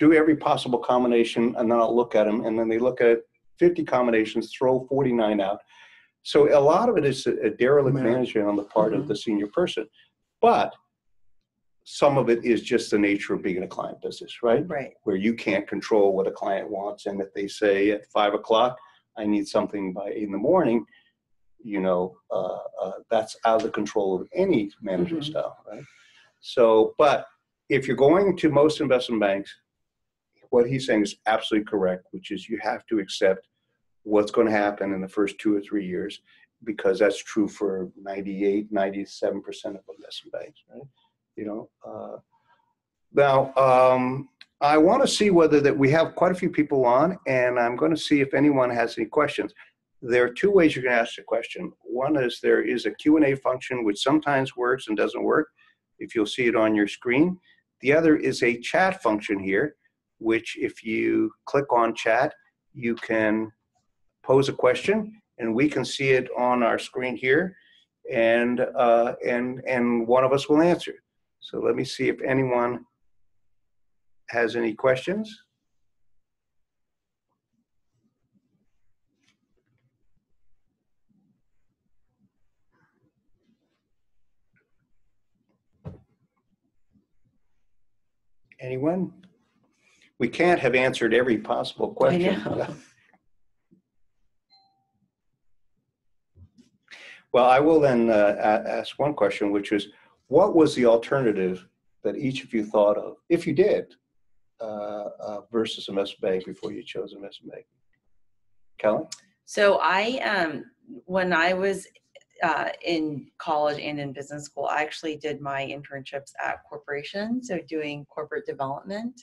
do every possible combination, and then I'll look at them, and then they look at 50 combinations, throw 49 out. So a lot of it is a, a derelict Man. management on the part Mhm. of the senior person, but some of it is just the nature of being in a client business, right? Right. where you can't control what a client wants. And if they say at five o'clock, I need something by eight in the morning, you know, uh, uh, that's out of the control of any management Mhm. style, right? So, but if you're going to most investment banks, what he's saying is absolutely correct, which is you have to accept what's going to happen in the first two or three years because that's true for 98, 97% of investment banks, right? You know, uh, now, um, I want to see whether that we have quite a few people on, and I'm going to see if anyone has any questions. There are two ways you can ask a question. One is there is a Q&A function which sometimes works and doesn't work, if you'll see it on your screen. The other is a chat function here, which if you click on chat, you can pose a question, and we can see it on our screen here, and uh, and and one of us will answer. So let me see if anyone has any questions. Anyone? We can't have answered every possible question. I know. Well, I will then uh, ask one question, which is, what was the alternative that each of you thought of, if you did, uh, uh, versus investment bank before you chose investment bank? Kelly? So I, um, when I was uh, in college and in business school, I actually did my internships at corporations, so doing corporate development,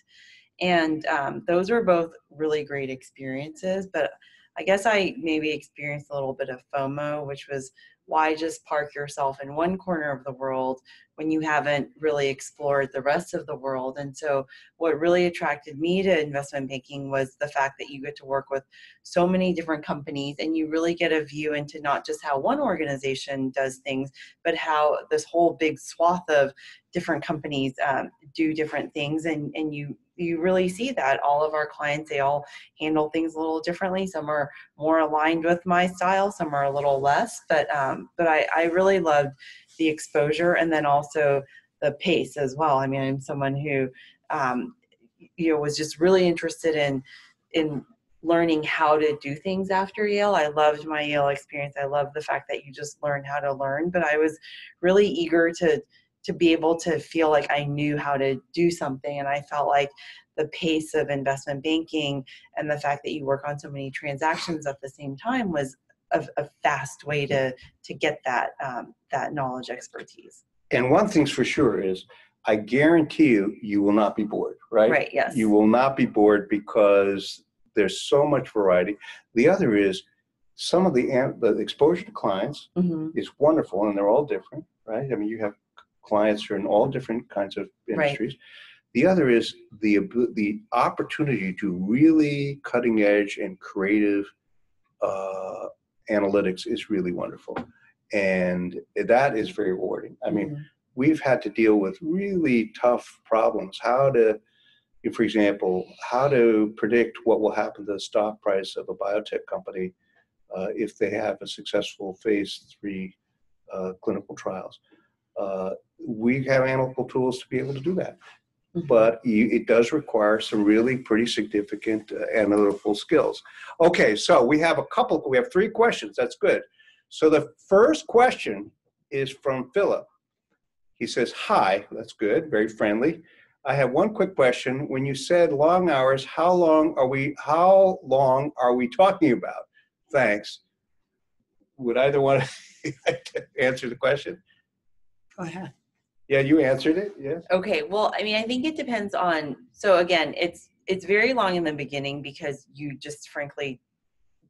and um, those were both really great experiences. But I guess I maybe experienced a little bit of FOMO, which was why just park yourself in one corner of the world when you haven't really explored the rest of the world. And so, what really attracted me to investment banking was the fact that you get to work with so many different companies and you really get a view into not just how one organization does things, but how this whole big swath of different companies um, do different things. And, and you you really see that all of our clients they all handle things a little differently. Some are more aligned with my style some are a little less but um, but I, I really loved the exposure and then also the pace as well. I mean i'm someone who um, you know was just really interested in in learning how to do things after yale. I loved my yale experience. I love the fact that you just learn how to learn but i was really eager to to be able to feel like i knew how to do something and i felt like the pace of investment banking and the fact that you work on so many transactions at the same time was a, a fast way to to get that um, that knowledge expertise And one thing's for sure is, I guarantee you, you will not be bored, right? right yes You will not be bored because there's so much variety. The other is, some of the, the exposure to clients hmm is wonderful and they're all different, right? I mean, you have clients who are in all different kinds of Right. industries. The other is the the opportunity to really cutting edge and creative uh, analytics is really wonderful, and that is very rewarding. I mean, we've had to deal with really tough problems. How to, for example, how to predict what will happen to the stock price of a biotech company uh, if they have a successful phase three uh, clinical trials. Uh, we have analytical tools to be able to do that, Mhm. but you, it does require some really pretty significant uh, analytical skills. Okay, so we have a couple, we have three questions. That's good. So the first question is from Philip. He says, Hi, that's good, very friendly. I have one quick question. When you said long hours, how long are we how long are we talking about? Thanks. Would either one answer the question? Go ahead. Yeah, you answered it. Yes. Okay, well, I mean, I think it depends on. So again, it's it's very long in the beginning because you just frankly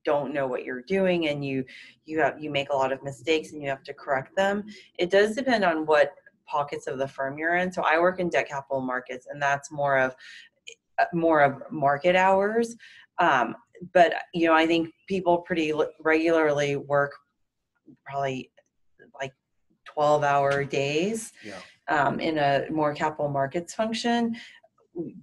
don't know what you're doing and you you have you make a lot of mistakes and you have to correct them. It does depend on what pockets of the firm you're in. So I work in debt capital markets, and that's more of more of market hours. Um, but you know, I think people pretty regularly work probably 12 hour days Yeah. um, in a more capital markets function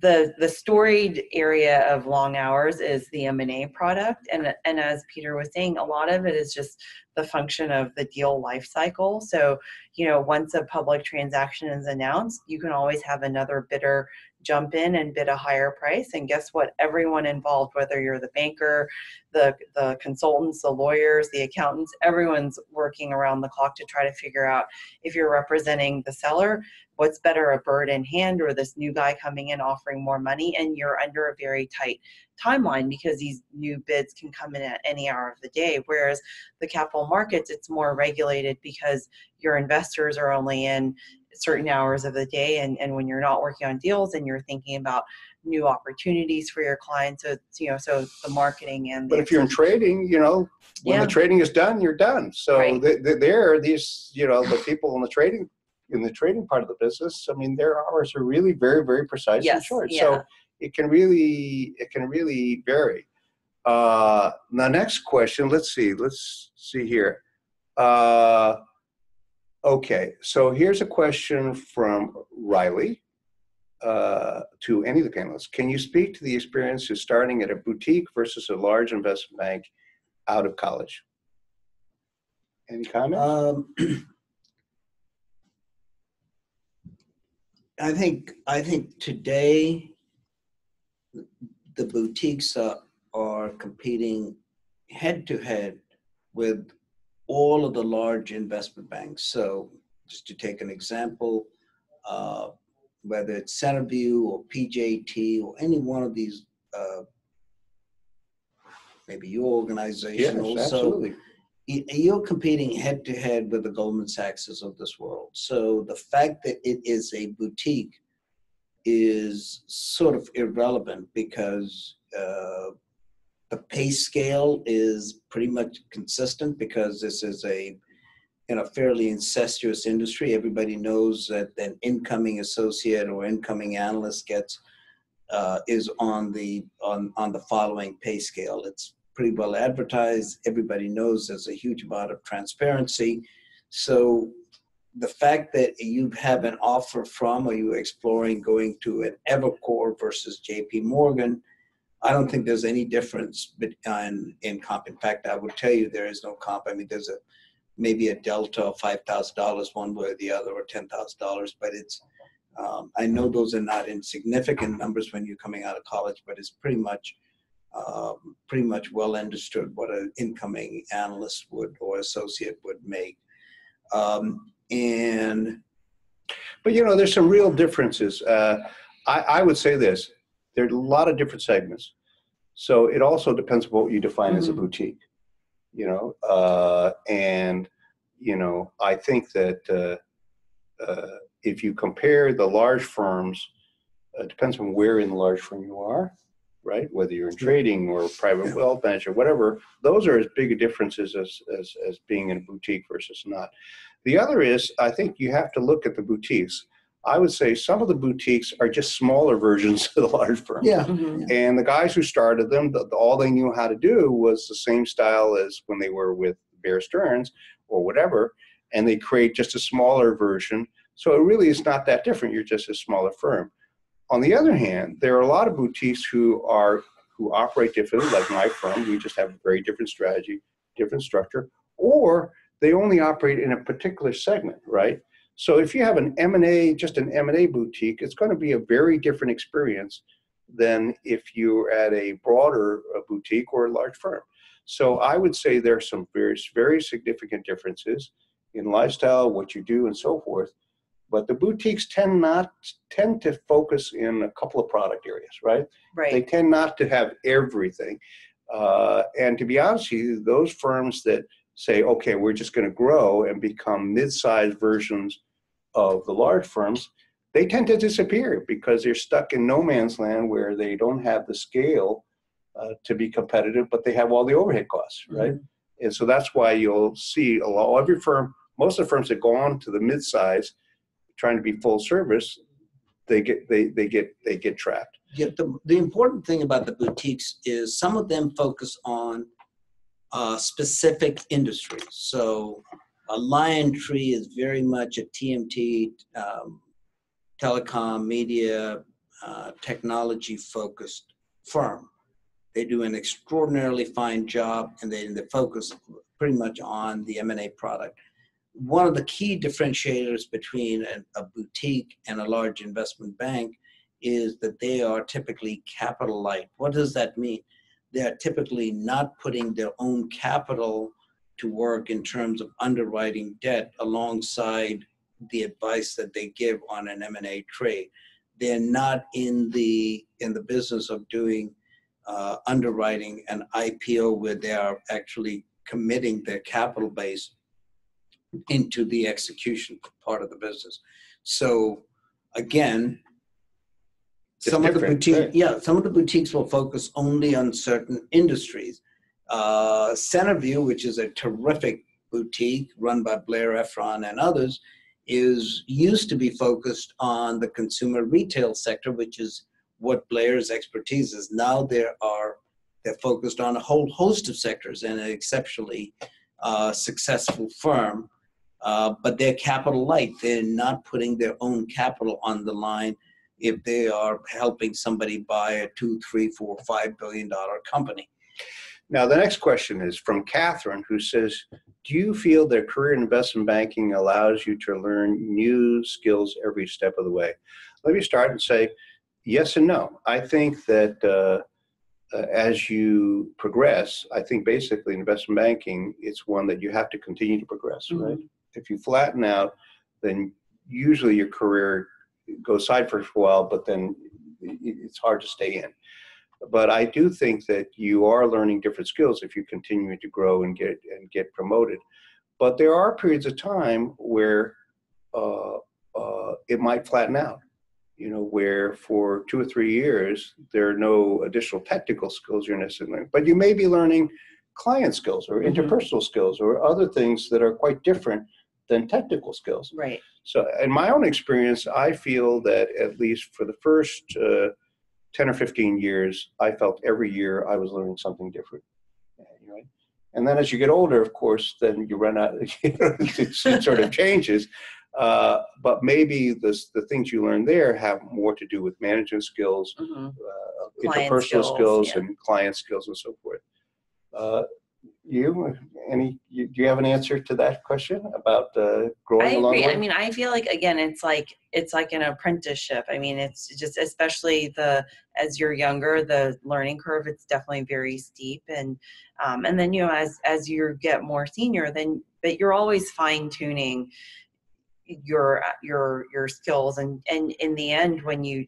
the the storied area of long hours is the m&a product and and as peter was saying a lot of it is just the function of the deal life cycle so you know once a public transaction is announced you can always have another bidder jump in and bid a higher price and guess what? Everyone involved whether you're the banker the the consultants the lawyers the accountants everyone's working around the clock to try to figure out if you're representing the seller what's better a bird in hand or this new guy coming in offering more money and you're under a very tight timeline because these new bids can come in at any hour of the day. Whereas the capital markets it's more regulated because your investors are only in certain hours of the day and, and when you're not working on deals and you're thinking about new opportunities for your clients so it's, you know so the marketing and the But if you're in trading, you know, when Yeah. the trading is done, you're done. So Right. th- th- there, these, you know, the people in the trading in the trading part of the business, I mean, their hours are really very, very precise and short. yeah. So it can really, it can really vary. Uh, the next question, let's see, let's see here. Uh, okay, so here's a question from Riley uh, to any of the panelists. Can you speak to the experience of starting at a boutique versus a large investment bank out of college? Any comments? Um, I think, I think today, the boutiques are, are competing head to head with all of the large investment banks. So just to take an example, uh, whether it's Centerview or PJT or any one of these, uh, maybe your Yes, organization also, absolutely. you're competing head to head with the Goldman Sachs's of this world. So the fact that it is a boutique is sort of irrelevant because uh, the pay scale is pretty much consistent because this is a in a fairly incestuous industry. Everybody knows that an incoming associate or incoming analyst gets uh, is on the on on the following pay scale. It's pretty well advertised. Everybody knows there's a huge amount of transparency. So the fact that you have an offer from or you're exploring going to an Evercore versus JP Morgan, I don't think there's any difference in, in comp. In fact, I would tell you there is no comp. I mean, there's a maybe a delta of five thousand dollars one way or the other, or ten thousand dollars, but it's um, I know those are not insignificant numbers when you're coming out of college, but it's pretty much um, pretty much well understood what an incoming analyst would or associate would make. Um, and But you know, there's some real differences. Uh, I, I would say this: there are a lot of different segments. So it also depends on what you define as a Mhm. boutique. You know, uh, and you know, I think that uh, uh, if you compare the large firms, it depends on where in the large firm you are, right? Whether you're in trading or private Yeah. wealth manager, whatever. Those are as big a differences as, as as being in a boutique versus not. The other is, I think you have to look at the boutiques. I would say some of the boutiques are just smaller versions of the large firm. yeah, Mhm. And the guys who started them, the, the- all they knew how to do was the same style as when they were with Bear Stearns or whatever, and they create just a smaller version. So it really is not that different. You're just a smaller firm. On the other hand, there are a lot of boutiques who are who operate differently, like my firm. We just have a very different strategy, different structure, or they only operate in a particular segment, right? So if you have an M&A, just an M&A boutique, it's going to be a very different experience than if you're at a broader uh, boutique or a large firm. So I would say there are some very, very significant differences in lifestyle, what you do, and so forth. But the boutiques tend not tend to focus in a couple of product areas, right? Right. They tend not to have everything. Uh, and to be honest with you, those firms that say, okay, we're just going to grow and become mid-sized versions of the large firms, they tend to disappear because they're stuck in no man's land where they don't have the scale uh, to be competitive, but they have all the overhead costs, right? And so that's why you'll see a lot, of every firm, most of the firms that go on to the mid-size, trying to be full service, they get they they get they get trapped. Yeah, the, the important thing about the boutiques is some of them focus on uh, specific industries. So a LionTree is very much a TMT, um, telecom, media, uh, technology focused firm. They do an extraordinarily fine job and they, they focus pretty much on the M&A product. One of the key differentiators between a, a boutique and a large investment bank is that they are typically capital light. What does that mean? They are typically not putting their own capital to work in terms of underwriting debt alongside the advice that they give on an M&A trade. They're not in the in the business of doing uh, underwriting an IPO where they are actually committing their capital base into the execution part of the business. So again, some of the boutiques, right. yeah, some of the boutiques will focus only on certain industries. Uh, Centerview, which is a terrific boutique run by Blair Efron and others, is used to be focused on the consumer retail sector, which is what Blair's expertise is. Now there are they're focused on a whole host of sectors and an exceptionally uh, successful firm. Uh, but they're capital light. They're not putting their own capital on the line if they are helping somebody buy a two, three, four, five billion dollar company. Now, the next question is from Catherine, who says, Do you feel that career in investment banking allows you to learn new skills every step of the way? Let me start and say yes and no. I think that uh, uh, as you progress, I think basically investment banking, it's one that you have to continue to progress, Mhm. right? If you flatten out, then usually your career goes side for a while, but then it's hard to stay in. But I do think that you are learning different skills if you continue to grow and get and get promoted. But there are periods of time where uh, uh, it might flatten out you know, where for two or three years there are no additional technical skills you're necessarily learning, but you may be learning client skills or Mhm. interpersonal skills or other things that are quite different than technical skills. Right. So, in my own experience, I feel that at least for the first uh, 10 or 15 years, I felt every year I was learning something different. Right? And then as you get older, of course, then you run out, you know, it sort of changes. Uh, but maybe the, the things you learn there have more to do with management skills, hmm uh, interpersonal skills, skills, yeah. and client skills and so forth. Uh, you, any, you, do you have an answer to that question about uh, growing I agree. I mean, I feel like again, it's like it's like an apprenticeship. I mean, it's just especially the as you're younger, the learning curve it's definitely very steep, and um, and then you know as as you get more senior, then but you're always fine tuning your your your skills, and and in the end, when you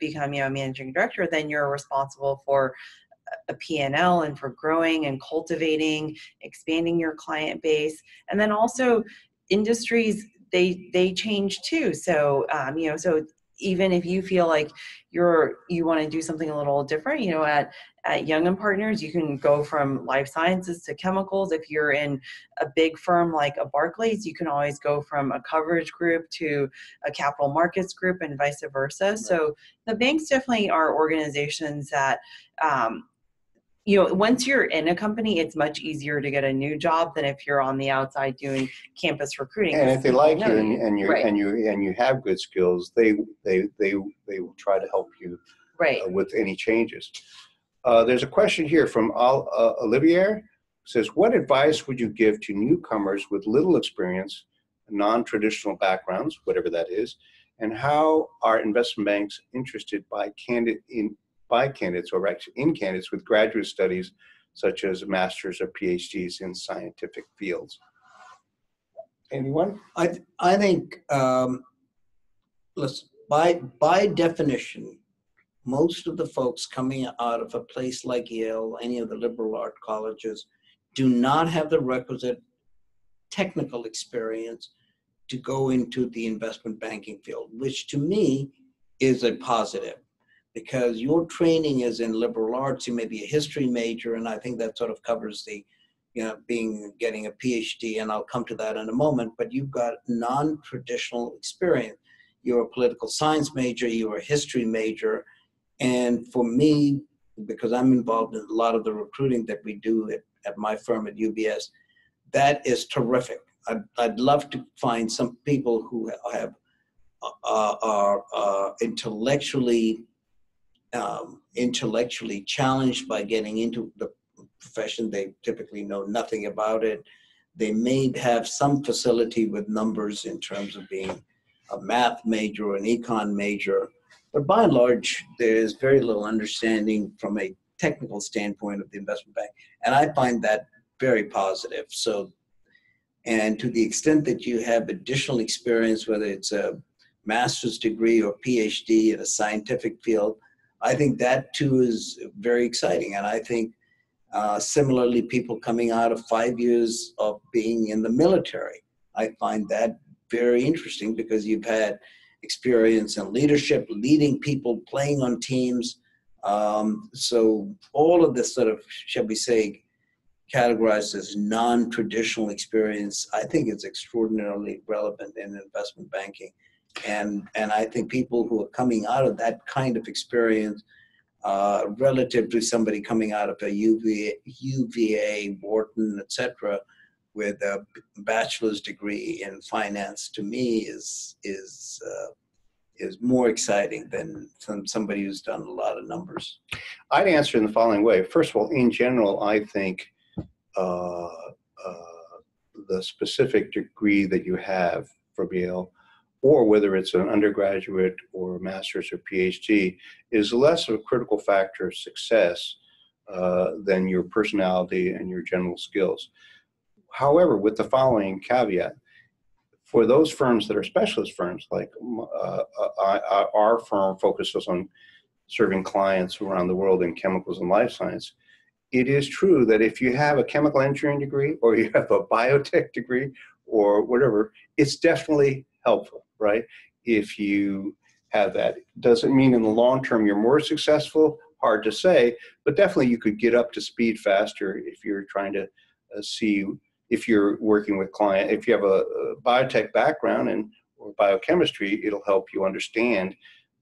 become you know a managing director, then you're responsible for a P&L and for growing and cultivating, expanding your client base, and then also industries they they change too. So um, you know, so even if you feel like you're you want to do something a little different, you know, at at Young and Partners, you can go from life sciences to chemicals. If you're in a big firm like a Barclays, you can always go from a coverage group to a capital markets group and vice versa. So the banks definitely are organizations that um, you know once you're in a company it's much easier to get a new job than if you're on the outside doing campus recruiting and if they like you and, and you right and you and you have good skills, they they they they will try to help you right uh, with any changes. Uh, there's a question here from Al, uh, Olivier. Says, what advice would you give to newcomers with little experience, non-traditional backgrounds, whatever that is, and how are investment banks interested by candidate in by candidates or actually in candidates with graduate studies such as masters or PhDs in scientific fields? Anyone? I, I think, um, listen, by, by definition, most of the folks coming out of a place like Yale, any of the liberal art colleges, do not have the requisite technical experience to go into the investment banking field, which to me is a positive because your training is in liberal arts. You may be a history major, and I think that sort of covers the you know, being getting a PhD, and I'll come to that in a moment. But you've got non-traditional experience. You're a political science major. You're a history major, and for me, because I'm involved in a lot of the recruiting that we do at, at my firm at UBS, that is terrific. I'd, I'd love to find some people who have uh, are uh, intellectually um, intellectually challenged by getting into the profession. They typically know nothing about it. They may have some facility with numbers in terms of being a math major or an econ major, but by and large, there is very little understanding from a technical standpoint of the investment bank, and I find that very positive. So, and to the extent that you have additional experience, whether it's a master's degree or PhD in a scientific field, I think that too is very exciting. And I think uh, similarly, people coming out of five years of being in the military, I find that very interesting because you've had experience in leadership, leading people, playing on teams. Um, so all of this sort of, shall we say, categorized as non-traditional experience, I think it's extraordinarily relevant in investment banking. And, and I think people who are coming out of that kind of experience uh, relative to somebody coming out of a UVA, UVA Wharton, etc., with a bachelor's degree in finance, to me is is uh, is more exciting than some, somebody who's done a lot of numbers. I'd answer in the following way. First of all, in general, I think uh, uh, the specific degree that you have from Yale, or whether it's an undergraduate or master's or PhD, is less of a critical factor of success uh, than your personality and your general skills. However, with the following caveat, for those firms that are specialist firms, like uh, uh, our firm focuses on serving clients around the world in chemicals and life science, it is true that if you have a chemical engineering degree or you have a biotech degree or whatever, it's definitely helpful, right? If you have that. Doesn't mean in the long term you're more successful, hard to say, but definitely you could get up to speed faster if you're trying to uh, see if you're working with client, if you have a, biotech background and or biochemistry, it'll help you understand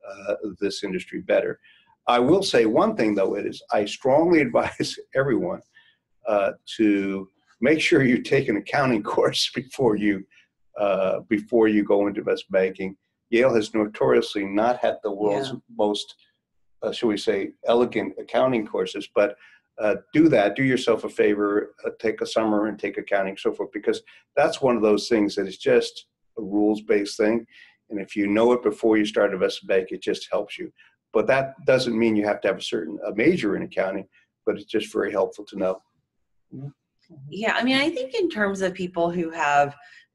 uh, this industry better. I will say one thing though, it is I strongly advise everyone uh, to make sure you take an accounting course before you uh, before you go into investment banking. Yale has notoriously not had the world's Yeah. most, uh, shall we say, elegant accounting courses, but uh, do that. Do yourself a favor. Uh, take a summer and take accounting, so forth, because that's one of those things that is just a rules-based thing. And if you know it before you start investment bank, it just helps you. But that doesn't mean you have to have a certain a major in accounting. But it's just very helpful to know. Yeah, I mean, I think in terms of people who have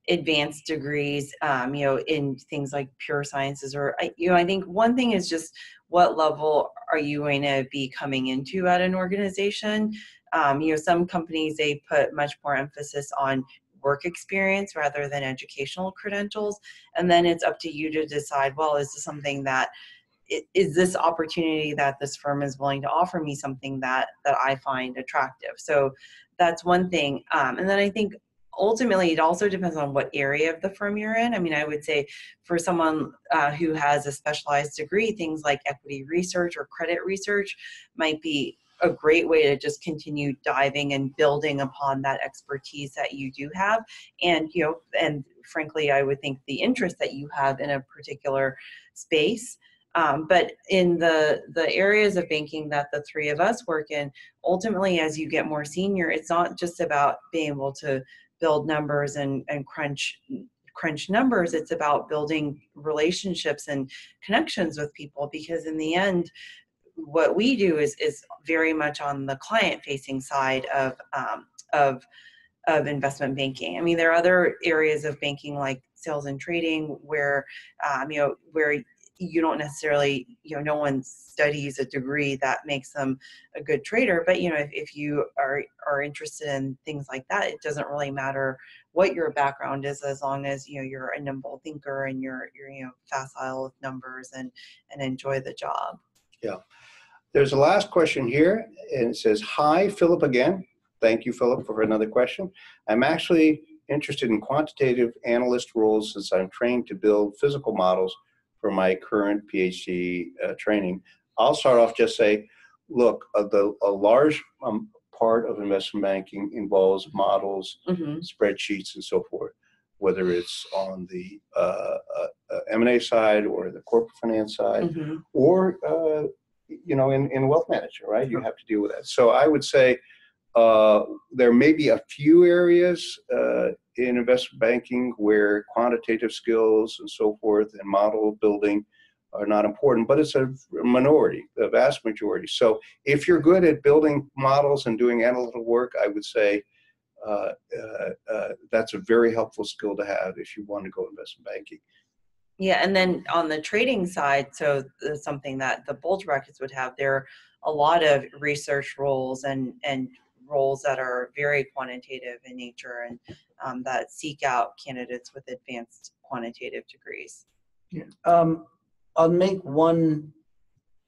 advanced degrees, um, you know, in things like pure sciences, or you know, I think one thing is just what level are you going to be coming into at an organization? Um, you know, some companies they put much more emphasis on work experience rather than educational credentials, and then it's up to you to decide. Well, is this something that is this opportunity that this firm is willing to offer me something that that I find attractive? So that's one thing. Um, and then I think ultimately it also depends on what area of the firm you're in. I mean, I would say for someone uh, who has a specialized degree, things like equity research or credit research might be a great way to just continue diving and building upon that expertise that you do have and you know and frankly i would think the interest that you have in a particular space um, but in the the areas of banking that the three of us work in ultimately as you get more senior it's not just about being able to build numbers and and crunch crunch numbers it's about building relationships and connections with people because in the end what we do is is very much on the client facing side of um, of of investment banking. I mean, there are other areas of banking like sales and trading where um, you know where you don't necessarily you know no one studies a degree that makes them a good trader but you know if, if you are are interested in things like that it doesn't really matter what your background is as long as you know you're a nimble thinker and you're you're you know facile with numbers and and enjoy the job Yeah. There's a last question here, and it says, "Hi, Philip again. Thank you, Philip, for another question. I'm actually interested in quantitative analyst roles since I'm trained to build physical models for my current PhD uh, training. I'll start off just say, look, uh, the a large um, part of investment banking involves models, mm-hmm. spreadsheets, and so forth. Whether it's on the uh, uh, uh, M&A side or the corporate finance side, Mm-hmm. or uh, you know in, in wealth management right you have to deal with that so i would say uh, there may be a few areas uh, in investment banking where quantitative skills and so forth and model building are not important but it's a minority a vast majority. So if you're good at building models and doing analytical work i would say uh, uh, uh, that's a very helpful skill to have if you want to go investment banking. Yeah, and then on the trading side, so something that the bulge brackets would have, there are a lot of research roles and and roles that are very quantitative in nature and um, that seek out candidates with advanced quantitative degrees. Um, I'll make one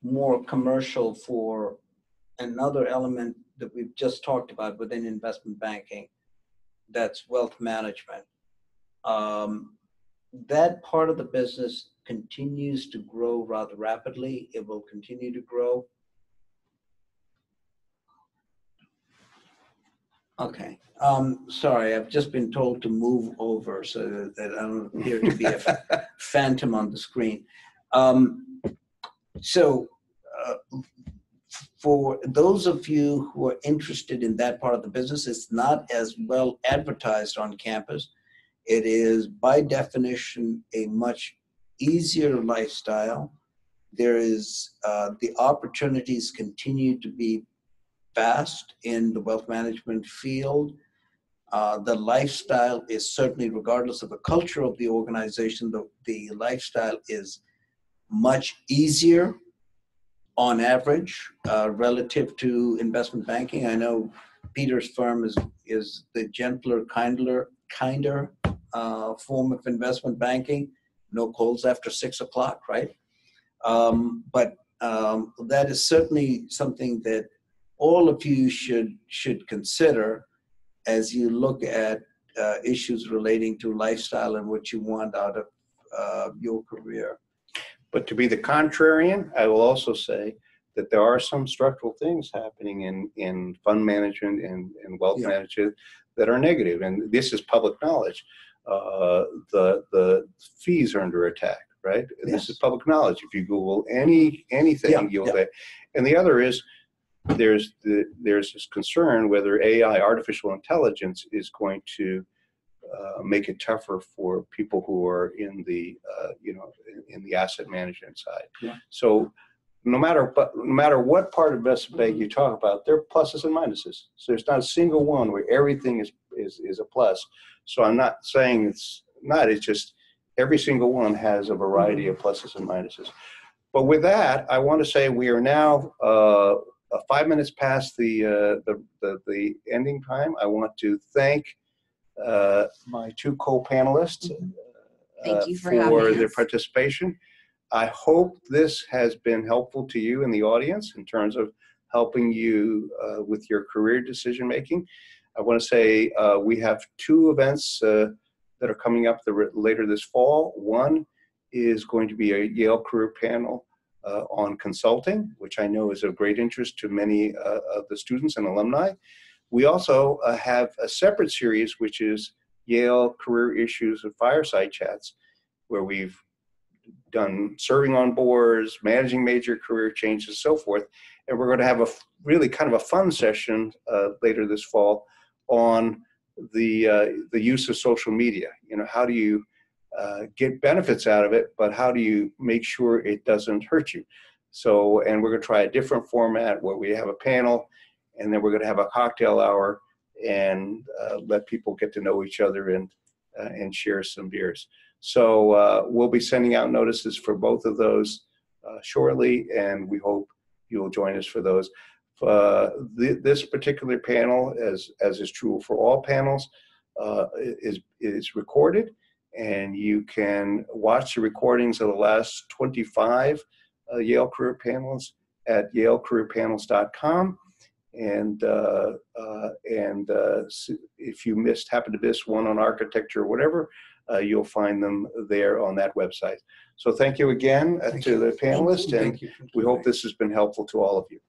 more commercial for another element that we've just talked about within investment banking. That's wealth management. Um, that part of the business continues to grow rather rapidly. It will continue to grow. Okay, um, sorry, I've just been told to move over so that- that I don't appear to be a phantom on the screen. Um, so, uh, for those of you who are interested in that part of the business, it's not as well advertised on campus. It is, by definition, a much easier lifestyle. There is uh, the opportunities continue to be vast in the wealth management field. Uh, the lifestyle is certainly, regardless of the culture of the organization, the, the lifestyle is much easier on average uh, relative to investment banking. I know Peter's firm is is the gentler, kinder, kinder uh, form of investment banking. No calls after six o'clock, right? Um, but um, that is certainly something that all of you should should consider as you look at uh, issues relating to lifestyle and what you want out of uh, your career. But to be the contrarian, I will also say that there are some structural things happening in, in fund management and, and wealth Yeah. management that are negative. and this is public knowledge. Uh, the the fees are under attack, right? This is public knowledge. If you Google any anything, Yeah, you'll yeah. get. And the other is there's the there's this concern whether AI, artificial intelligence, is going to uh, make it tougher for people who are in the uh, you know in, in the asset management side. Yeah. So no matter but no matter what part of investment bank you talk about, there are pluses and minuses. So there's not a single one where everything is is is a plus. So I'm not saying it's not. It's just every single one has a variety of pluses and minuses. But with that, I want to say we are now uh, uh, five minutes past the, uh, the the the ending time. I want to thank uh, my two co-panelists Thank uh, you for having their us. participation. I hope this has been helpful to you in the audience in terms of helping you uh, with your career decision making. I want to say uh, we have two events uh, that are coming up the, later this fall. One is going to be a Yale career panel uh, on consulting, which I know is of great interest to many uh, of the students and alumni. We also uh, have a separate series, which is Yale Career Issues and Fireside Chats, where we've done serving on boards, managing major career changes, and so forth. And we're going to have a really kind of a fun session uh, later this fall on the uh, the use of social media. You know, how do you uh, get benefits out of it, but how do you make sure it doesn't hurt you? So, and we're going to try a different format where we have a panel, and then we're going to have a cocktail hour and uh, let people get to know each other and uh, and share some beers. So uh, we'll be sending out notices for both of those uh, shortly, and we hope you'll join us for those. Uh, th- this particular panel, as as is true for all panels, uh, is is recorded, and you can watch the recordings of the last 25 uh, Yale Career Panels at YaleCareerPanels.com. And uh, uh, and uh, if you missed, happen to miss one on architecture or whatever, uh, you'll find them there on that website. So thank you again uh, Thank to you. the panelists, and Thank you. we hope this has been helpful to all of you.